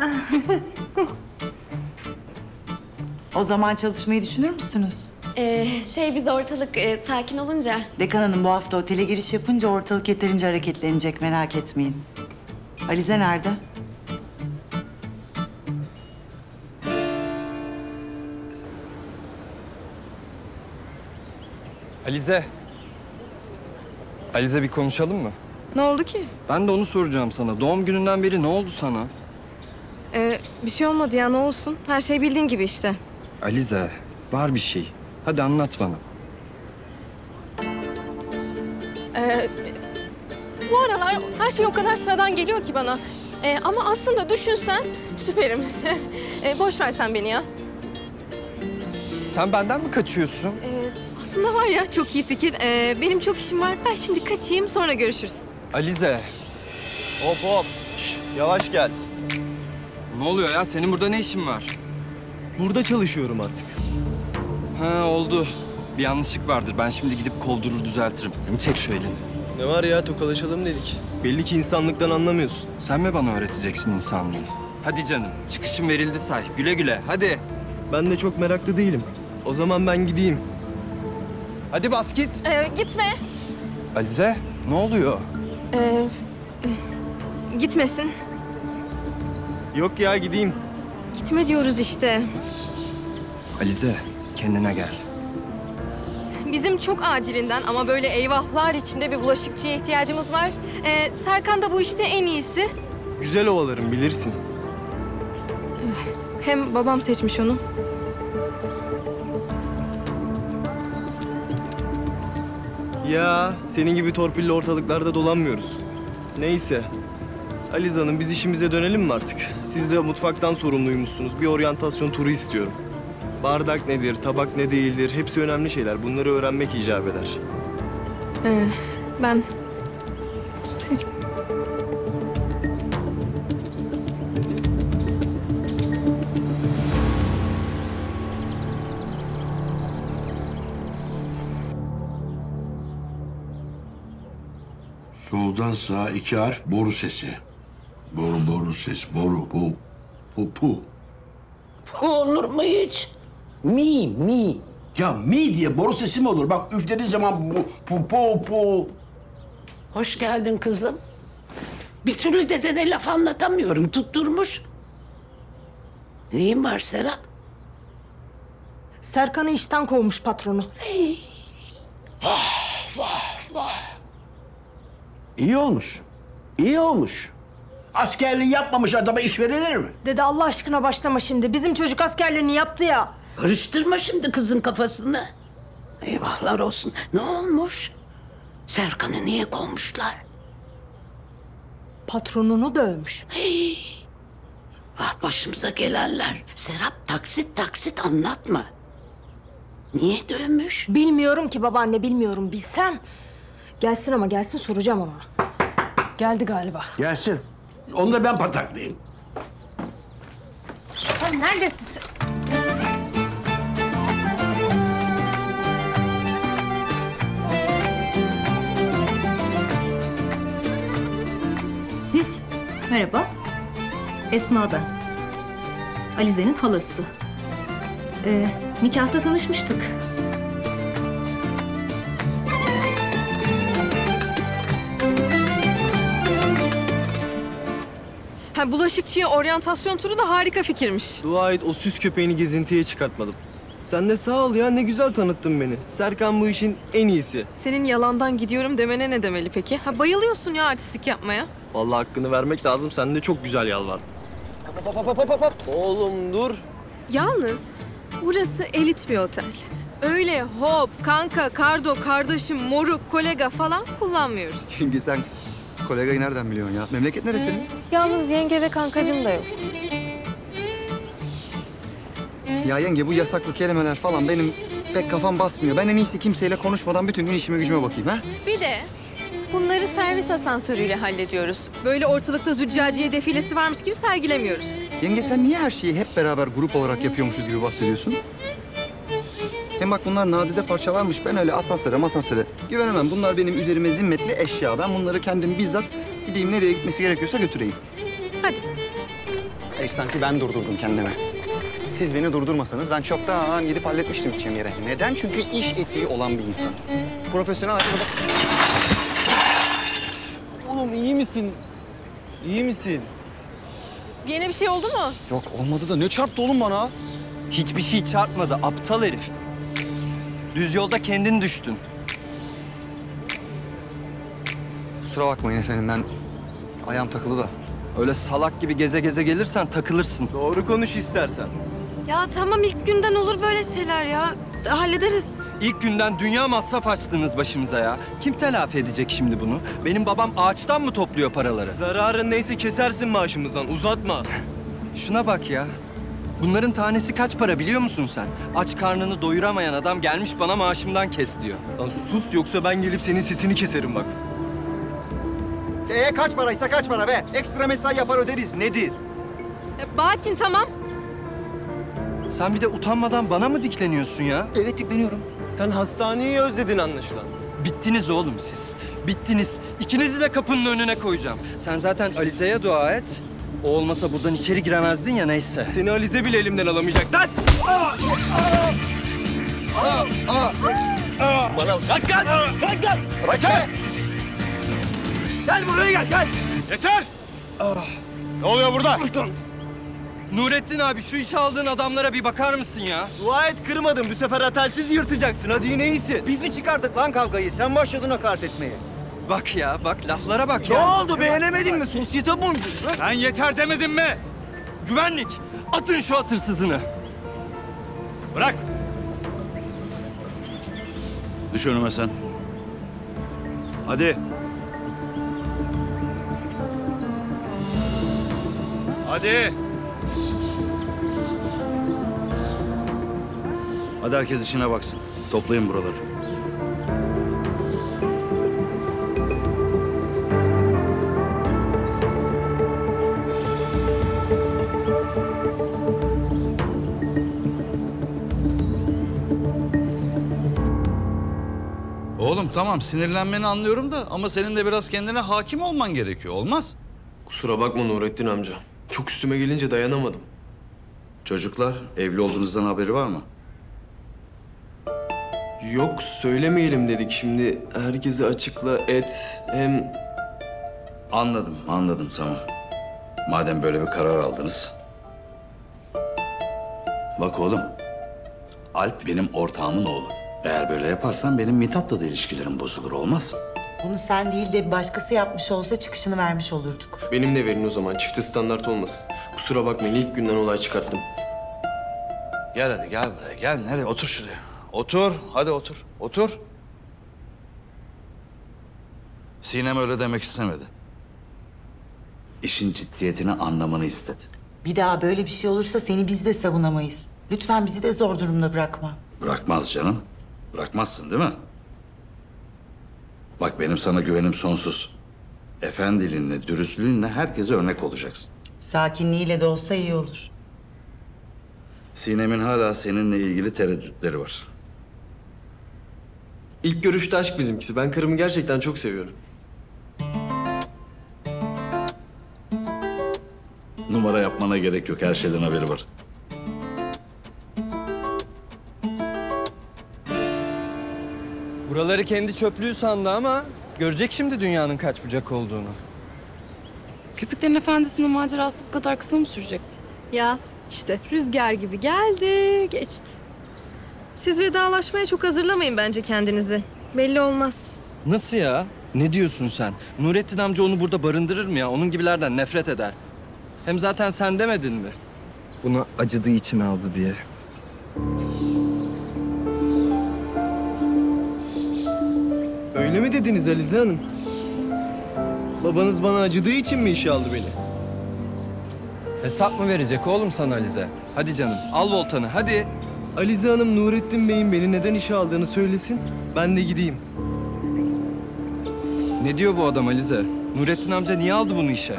[laughs] o zaman çalışmayı düşünür müsünüz? Ee, şey biz ortalık e, sakin olunca. Dekan Hanım bu hafta otele giriş yapınca ortalık yeterince hareketlenecek merak etmeyin. Alize nerede? Alize. Alize bir konuşalım mı? Ne oldu ki? Ben de onu soracağım sana. Doğum gününden beri ne oldu sana? Ee, bir şey olmadı ya ne olsun. Her şey bildiğin gibi işte. Alize, var bir şey. Hadi anlat bana. Ee, bu aralar her şey o kadar sıradan geliyor ki bana. Ee, ama aslında düşünsen süperim. [laughs] ee, boş ver sen beni ya. Sen benden mi kaçıyorsun? Ee, aslında var ya çok iyi fikir. Ee, benim çok işim var. Ben şimdi kaçayım sonra görüşürüz. Alize. Hop hop. Şş, yavaş gel. Ne oluyor ya? Senin burada ne işin var? Burada çalışıyorum artık. Ha oldu. Bir yanlışlık vardır. Ben şimdi gidip kovdurur düzeltirim. Çek şu elini. Ne var ya tokalaşalım dedik. Belli ki insanlıktan anlamıyorsun. Sen mi bana öğreteceksin insanlığı? Hadi canım. Çıkışın verildi say. Güle güle. Hadi. Ben de çok meraklı değilim. O zaman ben gideyim. Hadi bas git. Ee, gitme. Alize ne oluyor? Ee, gitmesin. Yok ya gideyim. Gitme diyoruz işte. Alize kendine gel. Bizim çok acilinden ama böyle eyvahlar içinde bir bulaşıkçıya ihtiyacımız var. Ee, Serkan da bu işte en iyisi. Güzel ovalarım bilirsin. Hem babam seçmiş onu. Ya senin gibi torpilli ortalıklarda dolanmıyoruz. Neyse. Alize Hanım biz işimize dönelim mi artık? Siz de mutfaktan sorumluymuşsunuz. Bir oryantasyon turu istiyorum. Bardak nedir, tabak ne değildir hepsi önemli şeyler. Bunları öğrenmek icap eder. Ee, ben Soldan sağa iki harf boru sesi. Boru boru ses boru bu. Pu pu. Olur mu hiç? Mi mi. Ya mi diye boru sesi mi olur? Bak üflediğin zaman bu pu pu pu. Hoş geldin kızım. Bir türlü dedene laf anlatamıyorum. Tutturmuş. Neyin var Serap? Serkan'ı işten kovmuş patronu. Vah vah vah. İyi olmuş. İyi olmuş. Askerliği yapmamış adama iş verilir mi? Dede Allah aşkına başlama şimdi. Bizim çocuk askerliğini yaptı ya. Karıştırma şimdi kızın kafasını. Eyvahlar olsun. Ne olmuş? Serkan'ı niye kovmuşlar? Patronunu dövmüş. Ah başımıza gelenler. Serap taksit taksit anlatma. Niye dövmüş? Bilmiyorum ki babaanne bilmiyorum. Bilsem. Gelsin ama gelsin soracağım ona. Geldi galiba. Gelsin. Onu da ben pataklayayım. Sen neredesin? Siz? Merhaba. Esma ben. Alize'nin halası. Ee, nikahta tanışmıştık. Ha, bulaşıkçıya oryantasyon turu da harika fikirmiş. Dua et o süs köpeğini gezintiye çıkartmadım. Sen de sağ ol ya ne güzel tanıttın beni. Serkan bu işin en iyisi. Senin yalandan gidiyorum demene ne demeli peki? Ha, bayılıyorsun ya artistlik yapmaya. Vallahi hakkını vermek lazım. Sen de çok güzel yalvardın. Hop hop hop hop hop. Oğlum dur. Yalnız burası elit bir otel. Öyle hop, kanka, kardo, kardeşim, moruk, kolega falan kullanmıyoruz. Yenge sen kolegayı nereden biliyorsun ya? Memleket neresi senin? Yalnız yenge ve kankacım da yok. Ya yenge bu yasaklı kelimeler falan benim pek kafam basmıyor. Ben en iyisi kimseyle konuşmadan bütün gün işime gücüme bakayım ha? Bir de bunları servis asansörüyle hallediyoruz. Böyle ortalıkta züccaciye defilesi varmış gibi sergilemiyoruz. Yenge sen niye her şeyi hep beraber grup olarak yapıyormuşuz gibi bahsediyorsun? Hem bak bunlar nadide parçalarmış. Ben öyle asansöre masansöre güvenemem. Bunlar benim üzerime zimmetli eşya. Ben bunları kendim bizzat gideyim nereye gitmesi gerekiyorsa götüreyim. Hadi. Ey sanki ben durdurdum kendimi. Siz beni durdurmasanız ben çoktan gidip halletmiştim gideceğim yere. Neden? Çünkü iş etiği olan bir insan. Profesyonel arkadaşım. Oğlum iyi misin? İyi misin? Yine bir şey oldu mu? Yok olmadı da ne çarptı oğlum bana? Hiçbir şey çarpmadı aptal herif. Düz yolda kendin düştün. Kusura bakmayın efendim ben ayağım takılı da. Öyle salak gibi geze geze gelirsen takılırsın. Doğru konuş istersen. Ya tamam ilk günden olur böyle şeyler ya. Hallederiz. İlk günden dünya masraf açtınız başımıza ya. Kim telafi edecek şimdi bunu? Benim babam ağaçtan mı topluyor paraları? Zararın neyse kesersin maaşımızdan. Uzatma. Şuna bak ya. Bunların tanesi kaç para biliyor musun sen? Aç karnını doyuramayan adam gelmiş bana maaşımdan kes diyor. Lan sus yoksa ben gelip senin sesini keserim bak. Ee kaç paraysa kaç para be? Ekstra mesai yapar öderiz. Nedir? E, Bahattin tamam. Sen bir de utanmadan bana mı dikleniyorsun ya? Evet dikleniyorum. Sen hastaneyi özledin anlaşılan. Bittiniz oğlum siz. Bittiniz. İkinizi de kapının önüne koyacağım. Sen zaten Alize'ye dua et. O olmasa buradan içeri giremezdin ya neyse. Seni Alize bile elimden alamayacak. Lan! Bana kalk kalk! Kalk kalk! Bırak Gel buraya gel gel! Yeter! Ne oluyor burada? Nurettin abi şu işe aldığın adamlara bir bakar mısın ya? Dua et kırmadım. Bu sefer hatalsiz yırtacaksın. Hadi yine iyisi. Biz mi çıkardık lan kavgayı? Sen başladın hakaret etmeye. Bak ya bak laflara bak Ne ya. oldu beğenemedin mi? Sosyete bu. Ben yeter demedim mi? Güvenlik atın şu atırsızını. Bırak. Düş önüme sen. Hadi. Hadi. Hadi herkes işine baksın. Toplayın buraları. Tamam sinirlenmeni anlıyorum da ama senin de biraz kendine hakim olman gerekiyor. Olmaz. Kusura bakma Nurettin amca. Çok üstüme gelince dayanamadım. Çocuklar evli olduğunuzdan haberi var mı? Yok söylemeyelim dedik şimdi. Herkese açıkla et. Hem Anladım, anladım tamam. Madem böyle bir karar aldınız. Bak oğlum, Alp benim ortağımın oğlu. Eğer böyle yaparsan benim Mithat'la da ilişkilerim bozulur olmaz. Bunu sen değil de bir başkası yapmış olsa çıkışını vermiş olurduk. benim de verin o zaman. Çifte standart olmasın. Kusura bakmayın ilk günden olay çıkarttım. Gel hadi gel buraya gel. Nereye? Otur şuraya. Otur. Hadi otur. Otur. Sinem öyle demek istemedi. İşin ciddiyetini anlamanı istedi. Bir daha böyle bir şey olursa seni biz de savunamayız. Lütfen bizi de zor durumda bırakma. Bırakmaz canım. Bırakmazsın değil mi? Bak benim sana güvenim sonsuz. Efendiliğinle, dürüstlüğünle herkese örnek olacaksın. Sakinliğiyle de olsa iyi olur. Sinem'in hala seninle ilgili tereddütleri var. İlk görüşte aşk bizimkisi. Ben karımı gerçekten çok seviyorum. Numara yapmana gerek yok. Her şeyden haberi var. Buraları kendi çöplüğü sandı ama görecek şimdi dünyanın kaç bucak olduğunu. Köpüklerin Efendisi'nin macerası bu kadar kısa mı sürecekti? Ya işte rüzgar gibi geldi, geçti. Siz vedalaşmaya çok hazırlamayın bence kendinizi. Belli olmaz. Nasıl ya? Ne diyorsun sen? Nurettin amca onu burada barındırır mı ya? Onun gibilerden nefret eder. Hem zaten sen demedin mi? Bunu acıdığı için aldı diye. Öyle mi dediniz Alize Hanım? Babanız bana acıdığı için mi işe aldı beni? Hesap mı verecek oğlum sana Alize? Hadi canım al voltanı hadi. Alize Hanım Nurettin Bey'in beni neden işe aldığını söylesin. Ben de gideyim. Ne diyor bu adam Alize? Nurettin amca niye aldı bunu işe?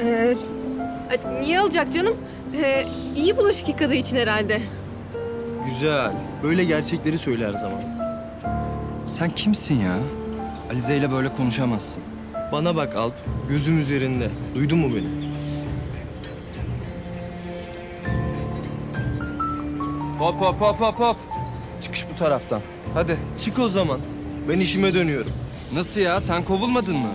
Ee, niye alacak canım? Ee, iyi bulaşık yıkadığı için herhalde. Güzel. Böyle gerçekleri söyle her zaman. Sen kimsin ya? Alize ile böyle konuşamazsın. Bana bak Alp. Gözüm üzerinde. Duydun mu beni? Hop hop hop hop hop. Çıkış bu taraftan. Hadi. Çık o zaman. Ben işime dönüyorum. Nasıl ya? Sen kovulmadın mı?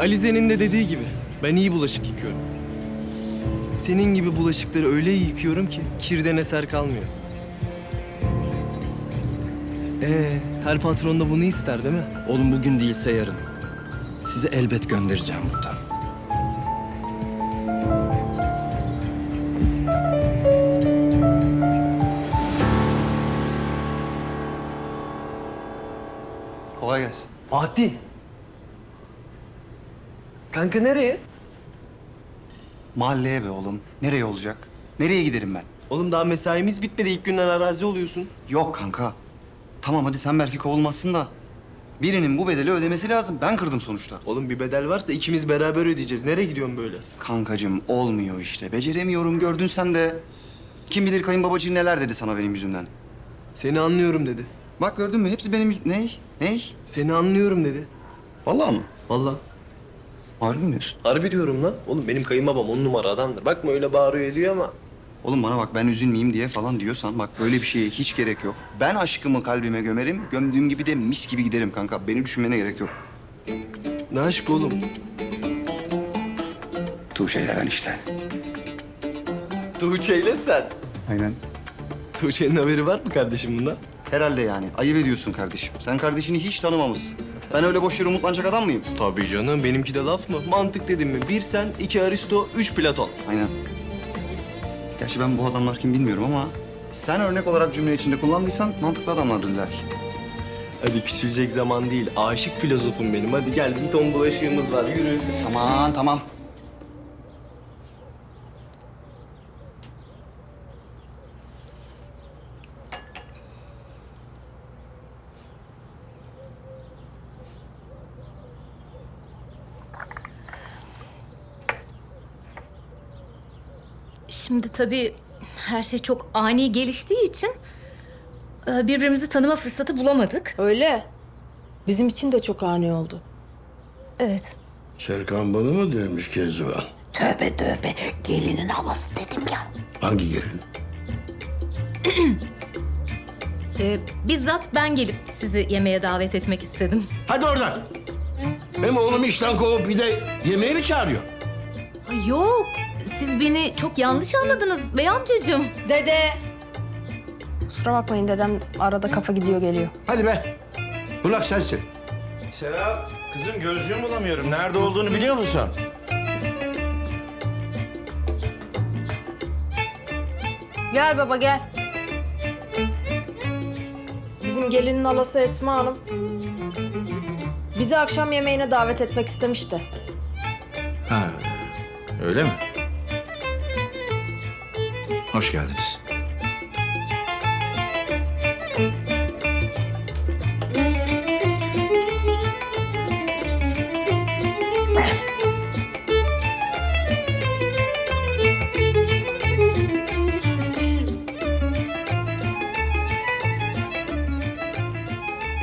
Alize'nin de dediği gibi. Ben iyi bulaşık yıkıyorum. Senin gibi bulaşıkları öyle iyi yıkıyorum ki kirden eser kalmıyor. Ee, her patron da bunu ister değil mi? Oğlum bugün değilse yarın. Sizi elbet göndereceğim buradan. Kolay gelsin. Fatih. Kanka nereye? Mahalleye be oğlum. Nereye olacak? Nereye giderim ben? Oğlum daha mesaimiz bitmedi. İlk günden arazi oluyorsun. Yok kanka. Tamam hadi sen belki kovulmazsın da. Birinin bu bedeli ödemesi lazım. Ben kırdım sonuçta. Oğlum bir bedel varsa ikimiz beraber ödeyeceğiz. Nereye gidiyorsun böyle? Kankacığım olmuyor işte. Beceremiyorum gördün sen de. Kim bilir kayınbabacığın neler dedi sana benim yüzümden. Seni anlıyorum dedi. Bak gördün mü? Hepsi benim yüz... Ney? Ney? Seni anlıyorum dedi. Vallahi mı? Vallahi. Harbi mi diyorsun? Harbi diyorum lan. Oğlum benim kayınbabam on numara adamdır. Bakma öyle bağırıyor ediyor ama. Oğlum bana bak ben üzülmeyeyim diye falan diyorsan bak böyle bir şeye hiç gerek yok. Ben aşkımı kalbime gömerim. Gömdüğüm gibi de mis gibi giderim kanka. Beni düşünmene gerek yok. Ne aşk oğlum? Tuğçe'yle işte. Tuğçe ile sen. Aynen. Tuğçe'nin haberi var mı kardeşim bundan? Herhalde yani. Ayıp ediyorsun kardeşim. Sen kardeşini hiç tanımamışsın. Ben öyle boş yere umutlanacak adam mıyım? Tabii canım. Benimki de laf mı? Mantık dedim mi? Bir sen, iki Aristo, üç Platon. Aynen. Gerçi ben bu adamlar kim bilmiyorum ama... Sen örnek olarak cümle içinde kullandıysan mantıklı adamlardır illa ki. Hadi küçülecek zaman değil. Aşık filozofum benim. Hadi gel bir ton bulaşığımız var. Yürü. Tamam tamam. Şimdi tabii her şey çok ani geliştiği için e, birbirimizi tanıma fırsatı bulamadık. Öyle. Bizim için de çok ani oldu. Evet. Serkan bana mı demiş Kezban? Tövbe tövbe. Gelinin halası dedim ya. Hangi gelin? [clears throat] E, bizzat ben gelip sizi yemeğe davet etmek istedim. Hadi oradan. Hem oğlumu işten kovup bir de yemeğe mi çağırıyor? Ay Yok, siz beni çok yanlış anladınız bey amcacığım. Dede. Kusura bakmayın dedem arada kafa gidiyor geliyor. Hadi be. Bunak sensin. Serap, kızım gözlüğümü bulamıyorum. Nerede olduğunu biliyor musun? Gel baba gel. Bizim gelinin halası Esma Hanım. Bizi akşam yemeğine davet etmek istemişti. Ha, öyle mi? Hoş geldiniz.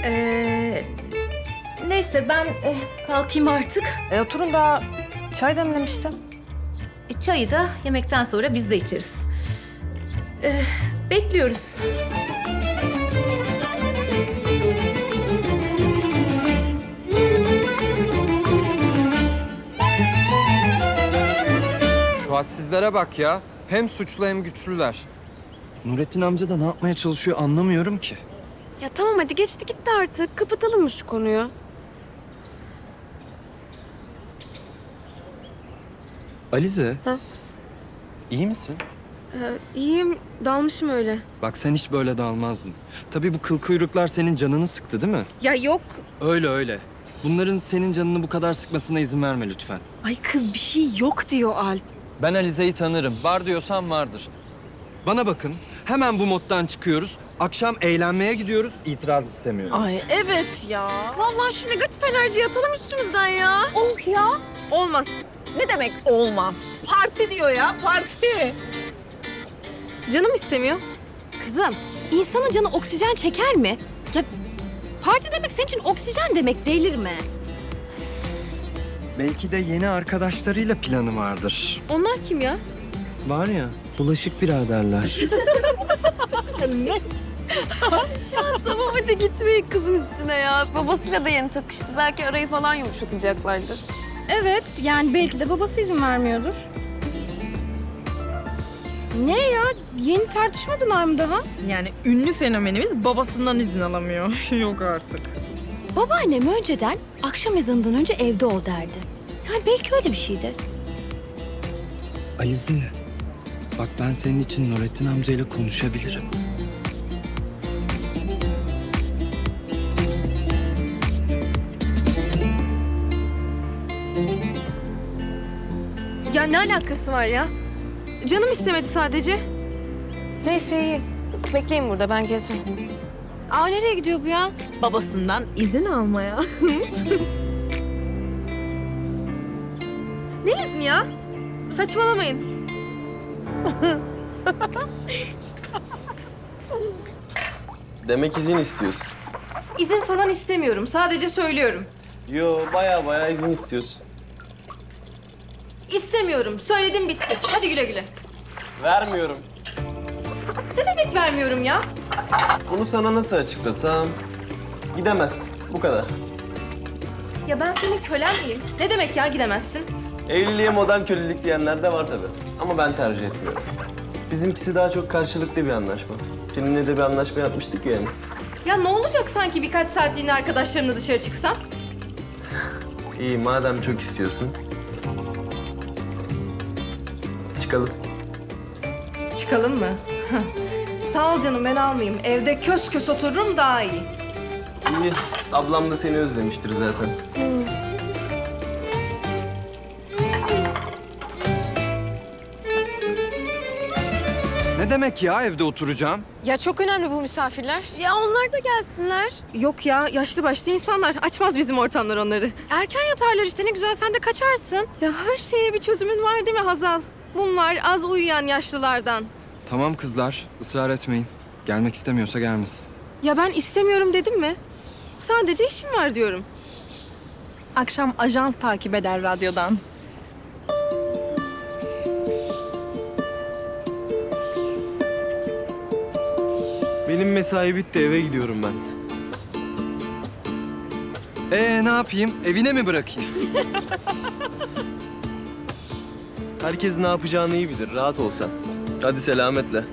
Ee, neyse ben e, kalkayım artık. E oturun da çay demlemiştim. E, çayı da yemekten sonra biz de içeriz. Ee, bekliyoruz. Şu hadsizlere bak ya. Hem suçlu hem güçlüler. Nurettin amca da ne yapmaya çalışıyor anlamıyorum ki. Ya tamam hadi geçti gitti artık. Kapatalım mı şu konuyu? Alize. Ha? iyi misin? Ee, iyiyim. Dalmışım öyle. Bak sen hiç böyle dalmazdın. Tabii bu kıl kuyruklar senin canını sıktı değil mi? Ya yok. Öyle öyle. Bunların senin canını bu kadar sıkmasına izin verme lütfen. Ay kız bir şey yok diyor Alp. Ben Alize'yi tanırım. Var diyorsan vardır. Bana bakın. Hemen bu moddan çıkıyoruz. Akşam eğlenmeye gidiyoruz. İtiraz istemiyorum. Ay evet ya. Vallahi şu negatif enerjiyi atalım üstümüzden ya. Oh ya. Olmaz. Ne demek olmaz? Parti diyor ya, parti. Canım istemiyor. Kızım, insanın canı oksijen çeker mi? Ya parti demek senin için oksijen demek delirme. Belki de yeni arkadaşlarıyla planı vardır. Onlar kim ya? Var ya, bulaşık biraderler. [laughs] ne? ya tamam hadi gitmeyin kızın üstüne ya. Babasıyla da yeni takıştı. Belki arayı falan yumuşatacaklardır. Evet, yani belki de babası izin vermiyordur. Ne ya? Yeni tartışmadılar mı daha? Yani ünlü fenomenimiz babasından izin alamıyor. [laughs] Yok artık. Babaannem önceden akşam ezanından önce evde ol derdi. Yani belki öyle bir şeydi. Alize, bak ben senin için Nurettin amcayla konuşabilirim. Ya ne alakası var ya? Canım istemedi sadece. Neyse iyi. Bekleyin burada ben geleceğim. Aa nereye gidiyor bu ya? Babasından izin almaya. Ne izni ya? Saçmalamayın. Demek izin istiyorsun. İzin falan istemiyorum. Sadece söylüyorum. Yo baya baya izin istiyorsun. İstemiyorum. Söyledim bitti. Hadi güle güle. Vermiyorum. Ne demek vermiyorum ya? Bunu sana nasıl açıklasam? Gidemez. Bu kadar. Ya ben senin kölen miyim? Ne demek ya gidemezsin? Evliliğe modern kölelik diyenler de var tabii. Ama ben tercih etmiyorum. Bizimkisi daha çok karşılıklı bir anlaşma. Seninle de bir anlaşma yapmıştık ya yani. Ya ne olacak sanki birkaç saatliğine arkadaşlarımla dışarı çıksam? İyi madem çok istiyorsun. Çıkalım. Çıkalım mı? [laughs] Sağ ol canım ben almayayım. Evde kös kös otururum daha iyi. İyi. Ablam da seni özlemiştir zaten. Ne demek ya evde oturacağım? Ya çok önemli bu misafirler. Ya onlar da gelsinler. Yok ya yaşlı başlı insanlar. Açmaz bizim ortamlar onları. Erken yatarlar işte ne güzel sen de kaçarsın. Ya her şeye bir çözümün var değil mi Hazal? Bunlar az uyuyan yaşlılardan. Tamam kızlar, ısrar etmeyin. Gelmek istemiyorsa gelmesin. Ya ben istemiyorum dedim mi? Sadece işim var diyorum. Akşam ajans takip eder radyodan. Benim mesai bitti eve gidiyorum ben. Ee ne yapayım? Evine mi bırakayım? [laughs] Herkes ne yapacağını iyi bilir. Rahat ol sen. Hadi selametle.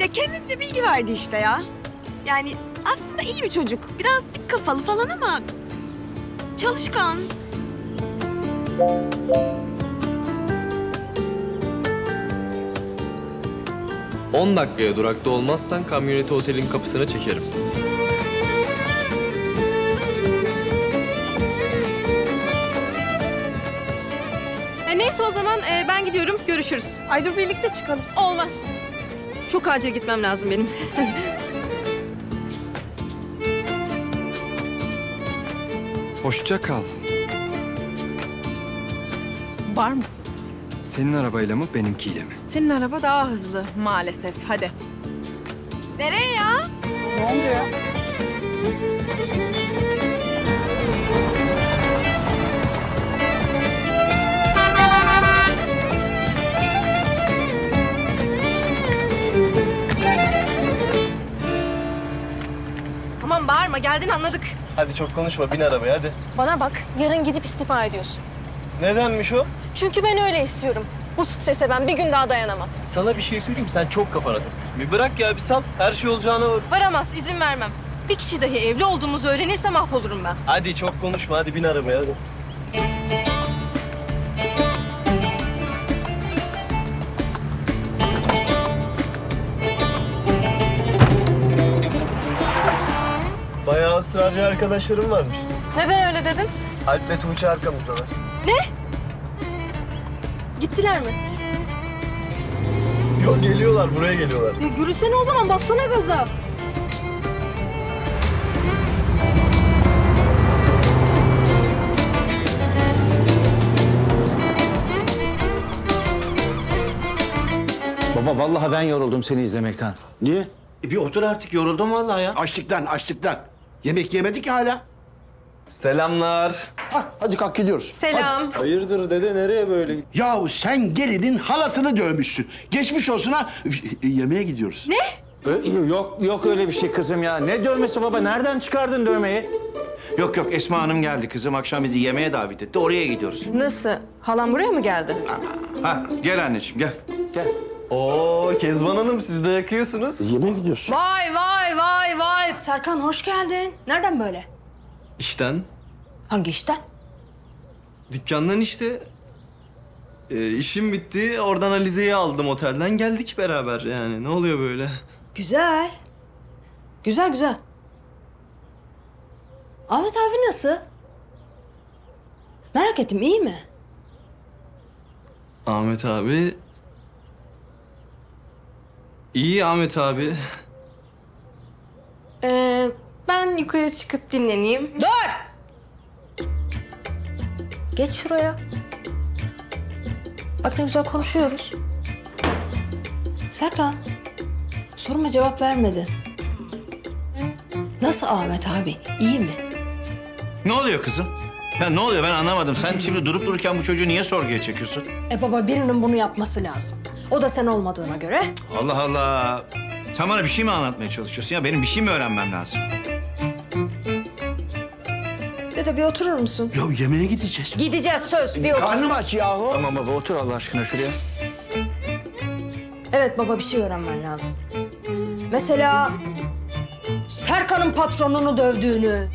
Ya kendince bilgi verdi işte ya. Yani aslında iyi bir çocuk. Biraz dik kafalı falan ama çalışkan. 10 dakikaya durakta olmazsan kamyoneti otelin kapısına çekerim. Zaman e, ben gidiyorum. Görüşürüz. Ay dur birlikte çıkalım. Olmaz. Çok acil gitmem lazım benim. [laughs] Hoşça kal. Var mısın? Senin arabayla mı benimkiyle mi? Senin araba daha hızlı maalesef. Hadi. Nereye ya? Ne oluyor? tamam bağırma geldin anladık. Hadi çok konuşma bin arabaya hadi. Bana bak yarın gidip istifa ediyorsun. Nedenmiş o? Çünkü ben öyle istiyorum. Bu strese ben bir gün daha dayanamam. Sana bir şey söyleyeyim sen çok kafana takıyorsun. Bir bırak ya bir sal. Her şey olacağına var. Varamaz izin vermem. Bir kişi dahi evli olduğumuzu öğrenirse mahvolurum ben. Hadi çok konuşma hadi bin arabaya hadi. Israrcı arkadaşlarım varmış. Neden öyle dedin? Alp ve Tuğçe arkamızdalar. Ne? Gittiler mi? Yok geliyorlar buraya geliyorlar. Ya yürüsene o zaman bassana gaza. Baba vallahi ben yoruldum seni izlemekten. Niye? E bir otur artık yoruldum vallahi ya. Açlıktan, açlıktan. Yemek yemedik ki hala. Selamlar. Hah, hadi kalk gidiyoruz. Selam. Hayırdır dede nereye böyle? Yahu sen gelinin halasını dövmüşsün. Geçmiş olsun ha. e, [laughs] Yemeğe gidiyoruz. Ne? Ee, [clears throat] Yok yok öyle bir şey kızım ya. Ne dövmesi baba? Nereden çıkardın dövmeyi? Yok yok Esma Hanım geldi kızım. Akşam bizi yemeğe davet etti. Oraya gidiyoruz. Nasıl? Halam buraya mı geldi? Ha gel anneciğim gel. Gel. Oo Kezban Hanım siz de yakıyorsunuz. Yemeğe gidiyoruz. Vay vay vay vay. Serkan hoş geldin. Nereden böyle? İşten. Hangi işten? Dükkandan işte. Ee, işim bitti. Oradan Alize'yi aldım otelden. Geldik beraber yani. Ne oluyor böyle? Güzel. Güzel güzel. Ahmet abi nasıl? Merak ettim iyi mi? Ahmet abi... İyi Ahmet abi. Ee, ben yukarı çıkıp dinleneyim. Dur! Geç şuraya. Bak ne güzel konuşuyoruz. Serkan, soruma cevap vermedi. Nasıl Ahmet abi? İyi mi? Ne oluyor kızım? Ya ne oluyor ben anlamadım. Sen şimdi durup dururken bu çocuğu niye sorguya çekiyorsun? E baba birinin bunu yapması lazım. O da sen olmadığına göre. Allah Allah. Sen bana bir şey mi anlatmaya çalışıyorsun ya? Benim bir şey mi öğrenmem lazım? Dede bir oturur musun? Ya yemeğe gideceğiz. Gideceğiz söz bir otur. Karnım aç yahu. Tamam baba otur Allah aşkına şuraya. Evet baba bir şey öğrenmen lazım. Mesela Serkan'ın patronunu dövdüğünü,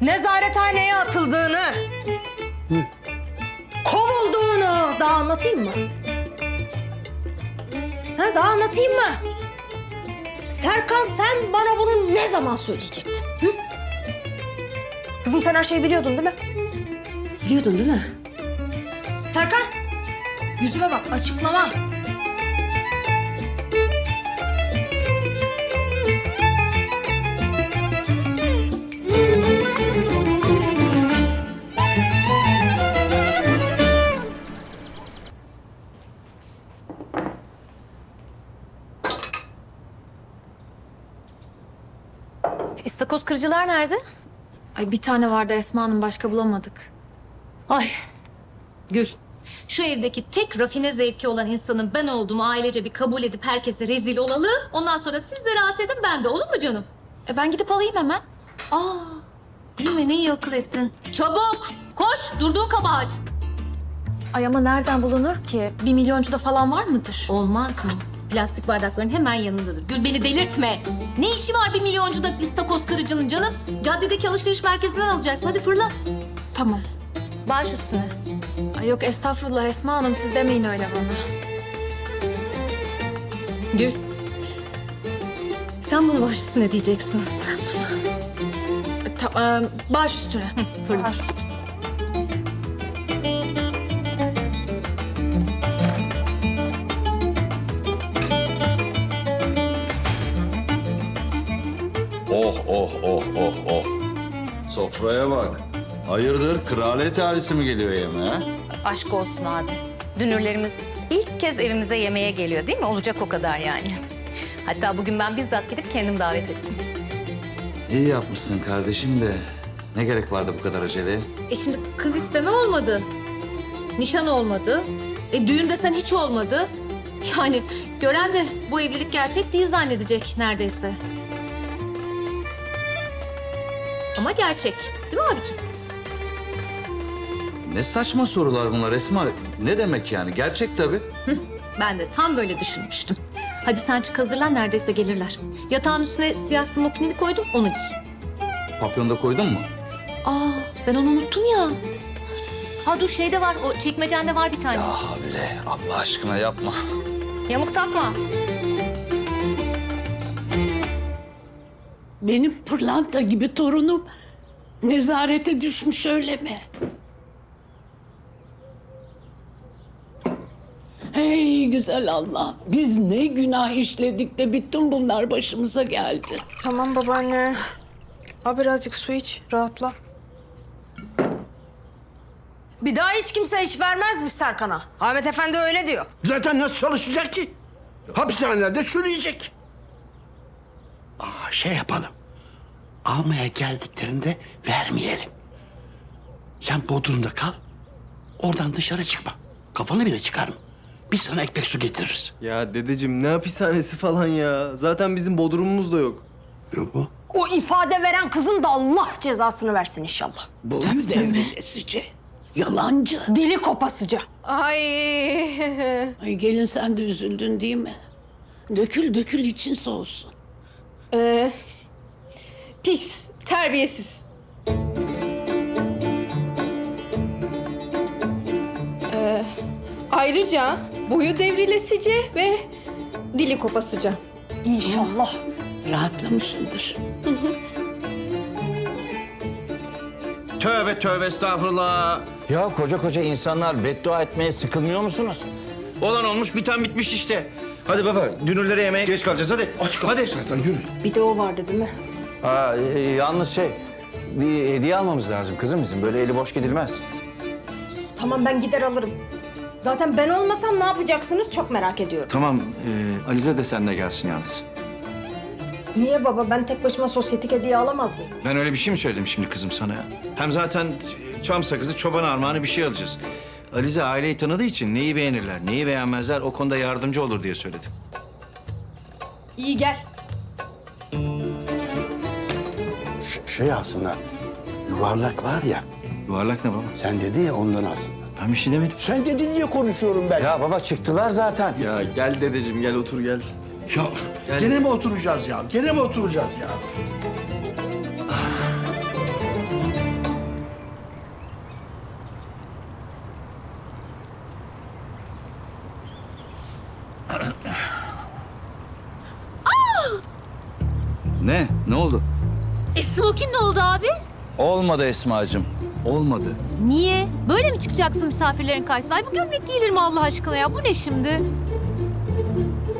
nezarethaneye atıldığını, kovulduğunu daha anlatayım mı? Ha, daha anlatayım mı? Serkan sen bana bunu ne zaman söyleyecektin? Hı? Kızım sen her şeyi biliyordun değil mi? Biliyordun değil mi? Serkan! Yüzüme bak açıklama. İstakoz kırıcılar nerede? Ay bir tane vardı Esma Hanım başka bulamadık. Ay Gül. Şu evdeki tek rafine zevki olan insanın ben olduğumu ailece bir kabul edip herkese rezil olalım. Ondan sonra siz de rahat edin ben de olur mu canım? E ben gidip alayım hemen. Aa değil mi ne iyi akıl ettin. Çabuk koş durduğun kabahat. Ay ama nereden bulunur ki? Bir milyoncuda falan var mıdır? Olmaz mı? Plastik bardakların hemen yanındadır. Gül beni delirtme. Ne işi var bir milyoncuda istakoz kırıcının canım? Caddedeki alışveriş merkezinden alacaksın. Hadi fırla. Tamam. Baş üstüne. Ay yok estağfurullah Esma Hanım siz demeyin öyle bana. Gül. Sen bunu baş üstüne diyeceksin. E, baş üstüne. Fırla. Oh oh oh oh oh. Sofraya bak. Hayırdır kraliyet ailesi mi geliyor yemeğe? Aşk olsun abi. Dünürlerimiz ilk kez evimize yemeğe geliyor değil mi? Olacak o kadar yani. Hatta bugün ben bizzat gidip kendim davet ettim. İyi yapmışsın kardeşim de. Ne gerek vardı bu kadar aceleye? E şimdi kız isteme olmadı. Nişan olmadı. E düğün desen hiç olmadı. Yani gören de bu evlilik gerçek değil zannedecek neredeyse. Ama gerçek. Değil mi abiciğim? Ne saçma sorular bunlar Esma. Ne demek yani? Gerçek tabii. Hı, ben de tam böyle düşünmüştüm. Hadi sen çık hazırlan neredeyse gelirler. Yatağın üstüne siyah smokinini koydum onu giy. Papyonu da koydun mu? Aa ben onu unuttum ya. Ha dur şeyde var o çekmecende var bir tane. Ya Havle Allah aşkına yapma. Yamuk takma. Benim pırlanta gibi torunum nezarete düşmüş öyle mi? Hey güzel Allah. Biz ne günah işledik de bütün bunlar başımıza geldi. Tamam babaanne. Al birazcık su iç, rahatla. Bir daha hiç kimse iş vermezmiş Serkan'a. Ahmet Efendi öyle diyor. Zaten nasıl çalışacak ki? Hapishanelerde çürüyecek. Aa, şey yapalım. Almaya geldiklerinde vermeyelim. Sen Bodrum'da kal. Oradan dışarı çıkma. Kafanı bile çıkarma. Biz sana ekmek su getiririz. Ya dedeciğim ne hapishanesi falan ya. Zaten bizim bodrumumuz da yok. Yok mu? O ifade veren kızın da Allah cezasını versin inşallah. Boyu devrilesice. Yalancı. Dili kopasıca. Ay. [laughs] Ay gelin sen de üzüldün değil mi? Dökül dökül için soğusun. Ee, pis, terbiyesiz. Ee, ayrıca boyu devrilesice ve dili kopasıca. İnşallah. Rahatlamışsındır. Tövbe tövbe estağfurullah. Ya koca koca insanlar beddua etmeye sıkılmıyor musunuz? Olan olmuş biten bitmiş işte. Hadi baba dünürlere yemeğe geç kalacağız hadi. Aç hadi. Zaten yürü. Bir de o vardı değil mi? Aa, e, yalnız şey bir hediye almamız lazım kızım bizim. Böyle eli boş gidilmez. Tamam ben gider alırım. Zaten ben olmasam ne yapacaksınız çok merak ediyorum. Tamam e, Alize de seninle gelsin yalnız. Niye baba? Ben tek başıma sosyetik hediye alamaz mıyım? Ben öyle bir şey mi söyledim şimdi kızım sana ya? Hem zaten çam sakızı çoban armağanı bir şey alacağız. Alize aileyi tanıdığı için neyi beğenirler, neyi beğenmezler o konuda yardımcı olur diye söyledim. İyi gel. Şey aslında yuvarlak var ya. Yuvarlak ne baba? Sen dedin ya ondan aslında. Ben bir şey demedim. Sen dedin diye konuşuyorum ben. Ya baba çıktılar zaten. Ya gel dedeciğim gel otur gel. Ya Gel. gene mi oturacağız ya? Gene mi oturacağız ya? Olmadı Esma'cığım. Olmadı. Niye? Böyle mi çıkacaksın misafirlerin karşısına? Ay bu gömlek giyilir mi Allah aşkına ya? Bu ne şimdi?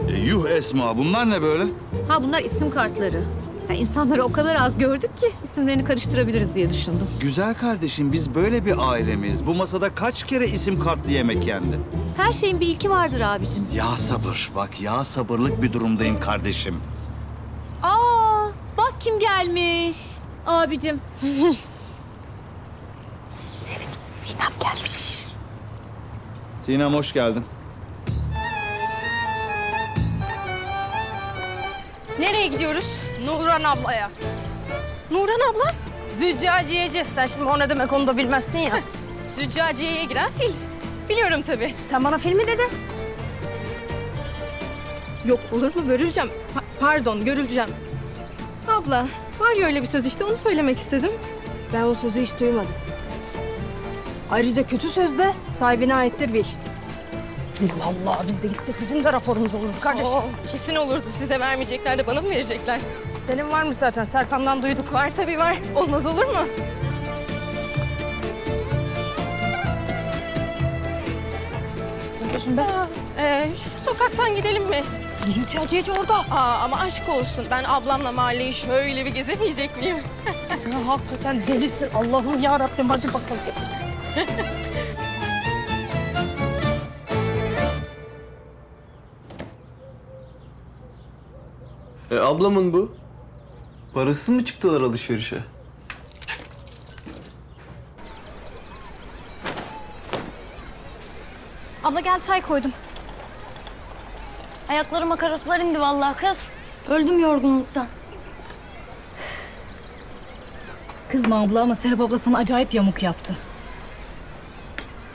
E, yuh Esma bunlar ne böyle? Ha bunlar isim kartları. Ya insanları o kadar az gördük ki isimlerini karıştırabiliriz diye düşündüm. Güzel kardeşim biz böyle bir ailemiz. Bu masada kaç kere isim kartlı yemek yendi? Her şeyin bir ilki vardır abicim. Ya sabır. Bak ya sabırlık bir durumdayım kardeşim. Aa, bak kim gelmiş. Abicim. Sinem gelmiş. Sinem hoş geldin. Nereye gidiyoruz? Nurhan ablaya. Nurhan abla? Züccaciyeci. Sen şimdi o ne demek onu da bilmezsin ya. Züccaciyeye giren fil. Biliyorum tabii. Sen bana film mi dedin? Yok olur mu börüleceğim. Pa- pardon görüleceğim. Abla var ya öyle bir söz işte onu söylemek istedim. Ben o sözü hiç duymadım. Ayrıca kötü söz de sahibine aittir bil. Vallahi biz de gitsek bizim de raporumuz olur kardeşim. Oo, kesin olurdu. Size vermeyecekler de bana mı verecekler? Senin var mı zaten? Serkan'dan duyduk. Var tabii var. Olmaz olur mu? Ne yapıyorsun be? Aa, e, şu sokaktan gidelim mi? Züccaciyeci orada. Aa, ama aşk olsun. Ben ablamla mahalleyi şöyle bir gezemeyecek miyim? [laughs] Sen hakikaten delisin. Allah'ım ya Rabbim hadi bakalım. [laughs] E, ablamın bu. Parası mı çıktılar alışverişe? Abla gel çay koydum. Ayaklarıma karasular indi vallahi kız. Öldüm yorgunluktan. Kızma abla ama Serap abla sana acayip yamuk yaptı.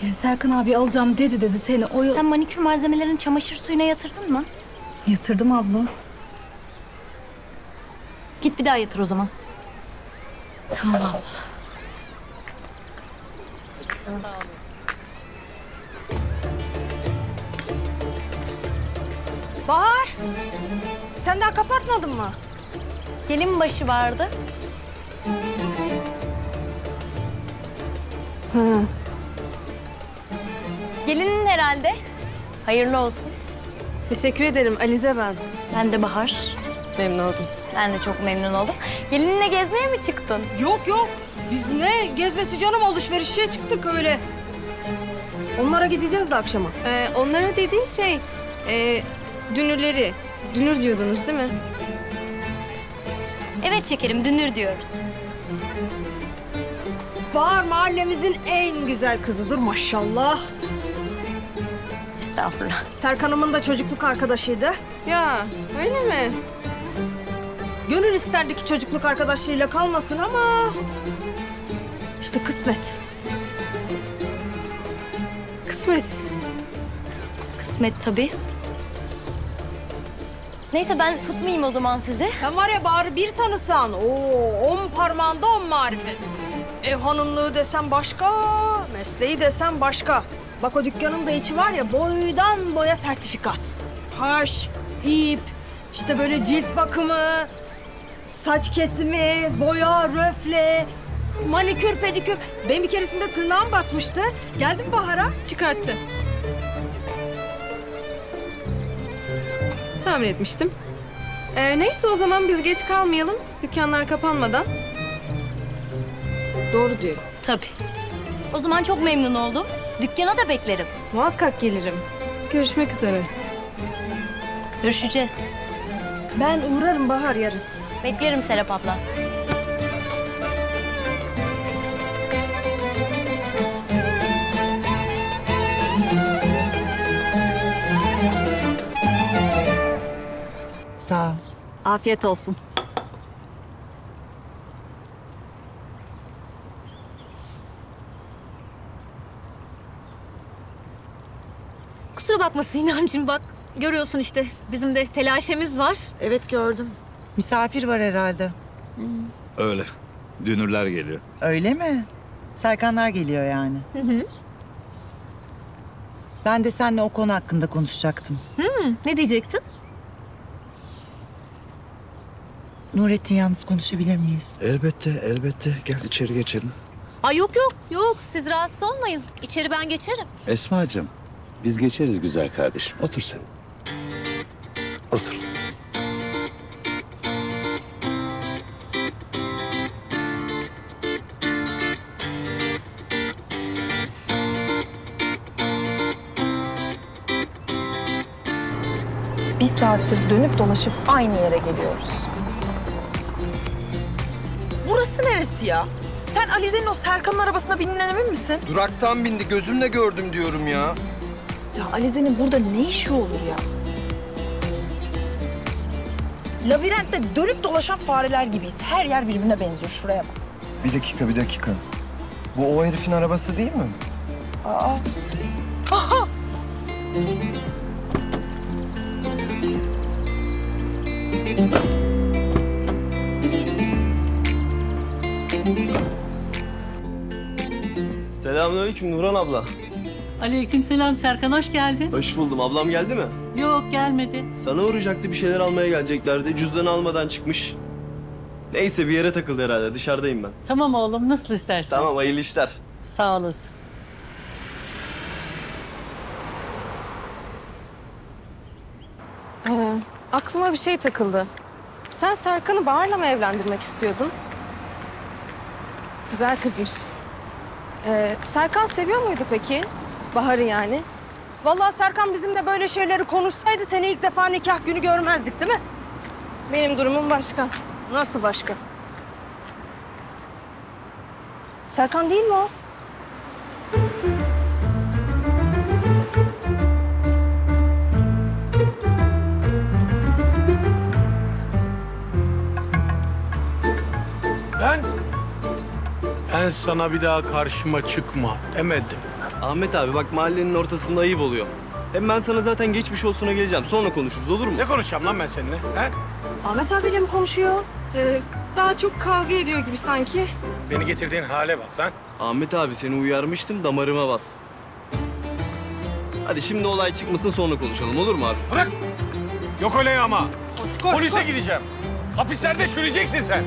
Yani Serkan abi alacağım dedi dedi seni o Sen manikür malzemelerini çamaşır suyuna yatırdın mı? Yatırdım abla. Git bir daha yatır o zaman. Tamam abla. Bahar. Sen daha kapatmadın mı? Gelin başı vardı. Hı. Gelinin herhalde. Hayırlı olsun. Teşekkür ederim. Alize ben. Ben de Bahar. Memnun oldum. Ben de çok memnun oldum. Gelinle gezmeye mi çıktın? Yok yok. Biz ne gezmesi canım alışverişe çıktık öyle. Onlara gideceğiz de akşama. Ee, onlara dediğin şey... E, dünürleri. Dünür diyordunuz değil mi? Evet şekerim dünür diyoruz. Bahar mahallemizin en güzel kızıdır maşallah. Estağfurullah. Serkan'ımın da çocukluk arkadaşıydı. Ya öyle mi? Gönül isterdi ki çocukluk arkadaşlığıyla kalmasın ama... işte kısmet. Kısmet. Kısmet tabii. Neyse ben tutmayayım o zaman sizi. Sen var ya Bahar'ı bir tanısan, oo, on parmağında on marifet. Ev hanımlığı desen başka, mesleği desen başka. Bak o dükkanın da içi var ya boydan boya sertifika. Kaş, ip, işte böyle cilt bakımı, saç kesimi, boya, röfle, manikür, pedikür. Benim bir keresinde tırnağım batmıştı. Geldim Bahar'a. Çıkarttı. Tahmin etmiştim. Ee, neyse o zaman biz geç kalmayalım. Dükkanlar kapanmadan. Doğru diyor. Tabii. O zaman çok memnun oldum. Dükkana da beklerim. Muhakkak gelirim. Görüşmek üzere. Görüşeceğiz. Ben uğrarım Bahar yarın. Beklerim Serap abla. Afiyet olsun. Kusura bakma Sinemciğim bak. Görüyorsun işte bizim de telaşemiz var. Evet gördüm. Misafir var herhalde. Öyle. Dünürler geliyor. Öyle mi? Serkanlar geliyor yani. Hı hı. Ben de seninle o konu hakkında konuşacaktım. Hı, ne diyecektin? Nurettin yalnız konuşabilir miyiz? Elbette, elbette. Gel içeri geçelim. Ay yok yok yok siz rahatsız olmayın. İçeri ben geçerim. Esma'cığım, biz geçeriz güzel kardeşim. Otur sen. Otur. Bir saattir dönüp dolaşıp aynı yere geliyoruz. Neresi ya? Sen Alize'nin o Serkan'ın arabasına bindiğinden emin misin? Duraktan bindi gözümle gördüm diyorum ya. Ya Alize'nin burada ne işi olur ya? Labirentte dönüp dolaşan fareler gibiyiz. Her yer birbirine benziyor. Şuraya bak. Bir dakika bir dakika. Bu o herifin arabası değil mi? Aa. Aha! Selamünaleyküm Nurhan abla. Aleykümselam Serkan hoş geldin. Hoş buldum. Ablam geldi mi? Yok gelmedi. Sana uğrayacaktı bir şeyler almaya geleceklerdi. Cüzdanı almadan çıkmış. Neyse bir yere takıldı herhalde. Dışarıdayım ben. Tamam oğlum nasıl istersen. Tamam hayırlı işler. Sağ olasın. Ee, aklıma bir şey takıldı. Sen Serkan'ı Bahar'la mı evlendirmek istiyordun? Güzel kızmış. Ee, Serkan seviyor muydu peki? Bahar'ı yani. Vallahi Serkan bizimle böyle şeyleri konuşsaydı seni ilk defa nikah günü görmezdik değil mi? Benim durumum başka. Nasıl başka? Serkan değil mi o? Ben... Ben sana bir daha karşıma çıkma demedim. Ahmet abi bak mahallenin ortasında ayıp oluyor. Hem ben sana zaten geçmiş olsuna geleceğim. Sonra konuşuruz olur mu? Ne konuşacağım lan ben seninle? He? Ahmet abiyle mi konuşuyor? Ee, daha çok kavga ediyor gibi sanki. Beni getirdiğin hale bak lan. Ahmet abi seni uyarmıştım damarıma bas. Hadi şimdi olay çıkmasın sonra konuşalım olur mu abi? Bırak. Yok öyle ama. Polise gideceğim. Hapislerde çürüyeceksin sen.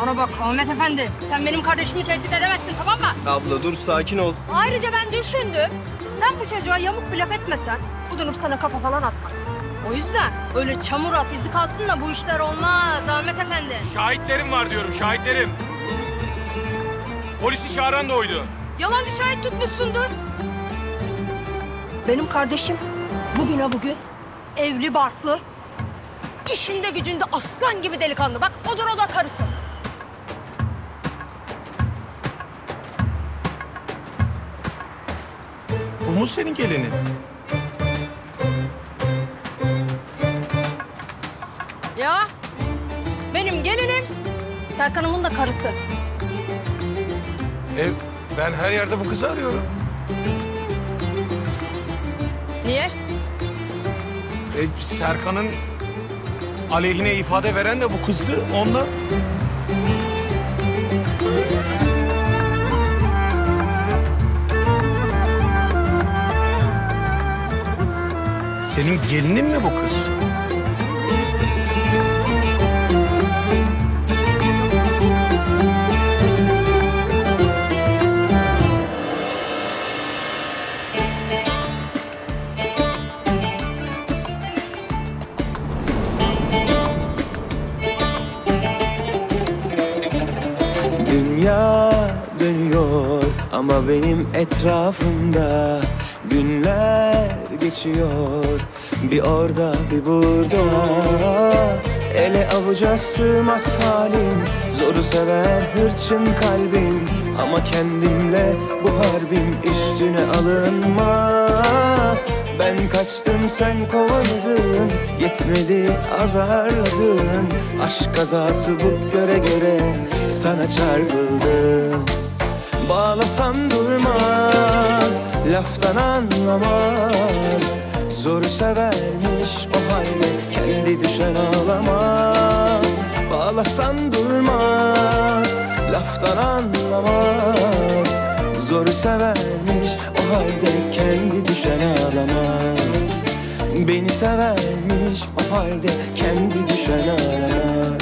Bana bak Ahmet Efendi, sen benim kardeşimi tehdit edemezsin tamam mı? Abla dur sakin ol. Ayrıca ben düşündüm. Sen bu çocuğa yamuk bir laf etmesen, bu dönüp sana kafa falan atmaz. O yüzden öyle çamur at izi kalsın da bu işler olmaz Ahmet Efendi. Şahitlerim var diyorum şahitlerim. Polisi çağıran da oydu. Yalancı şahit tutmuşsundur. Benim kardeşim bugüne bugün evli barklı, işinde gücünde aslan gibi delikanlı. Bak odur o da karısı. Bu mu senin gelinin? Ya benim gelinim Serkan'ımın da karısı. E, ben her yerde bu kızı arıyorum. Niye? E, Serkan'ın aleyhine ifade veren de bu kızdı ondan. Senin gelinin mi bu kız? Dünya dönüyor ama benim etrafımda geçiyor. Bir orada bir burada. Ele avuca sığmaz halim. Zoru sever hırçın kalbim. Ama kendimle bu harbim üstüne alınma. Ben kaçtım sen kovaladın. Yetmedi azarladın. Aşk kazası bu göre göre Sana çarpıldım Bağlasan durmaz Laftan anlamaz. Zor severmiş o halde Kendi düşen ağlamaz. Bağlasan durmaz. Laftan anlamaz. Zor severmiş o halde Kendi düşen ağlamaz. Beni severmiş o halde Kendi düşen ağlamaz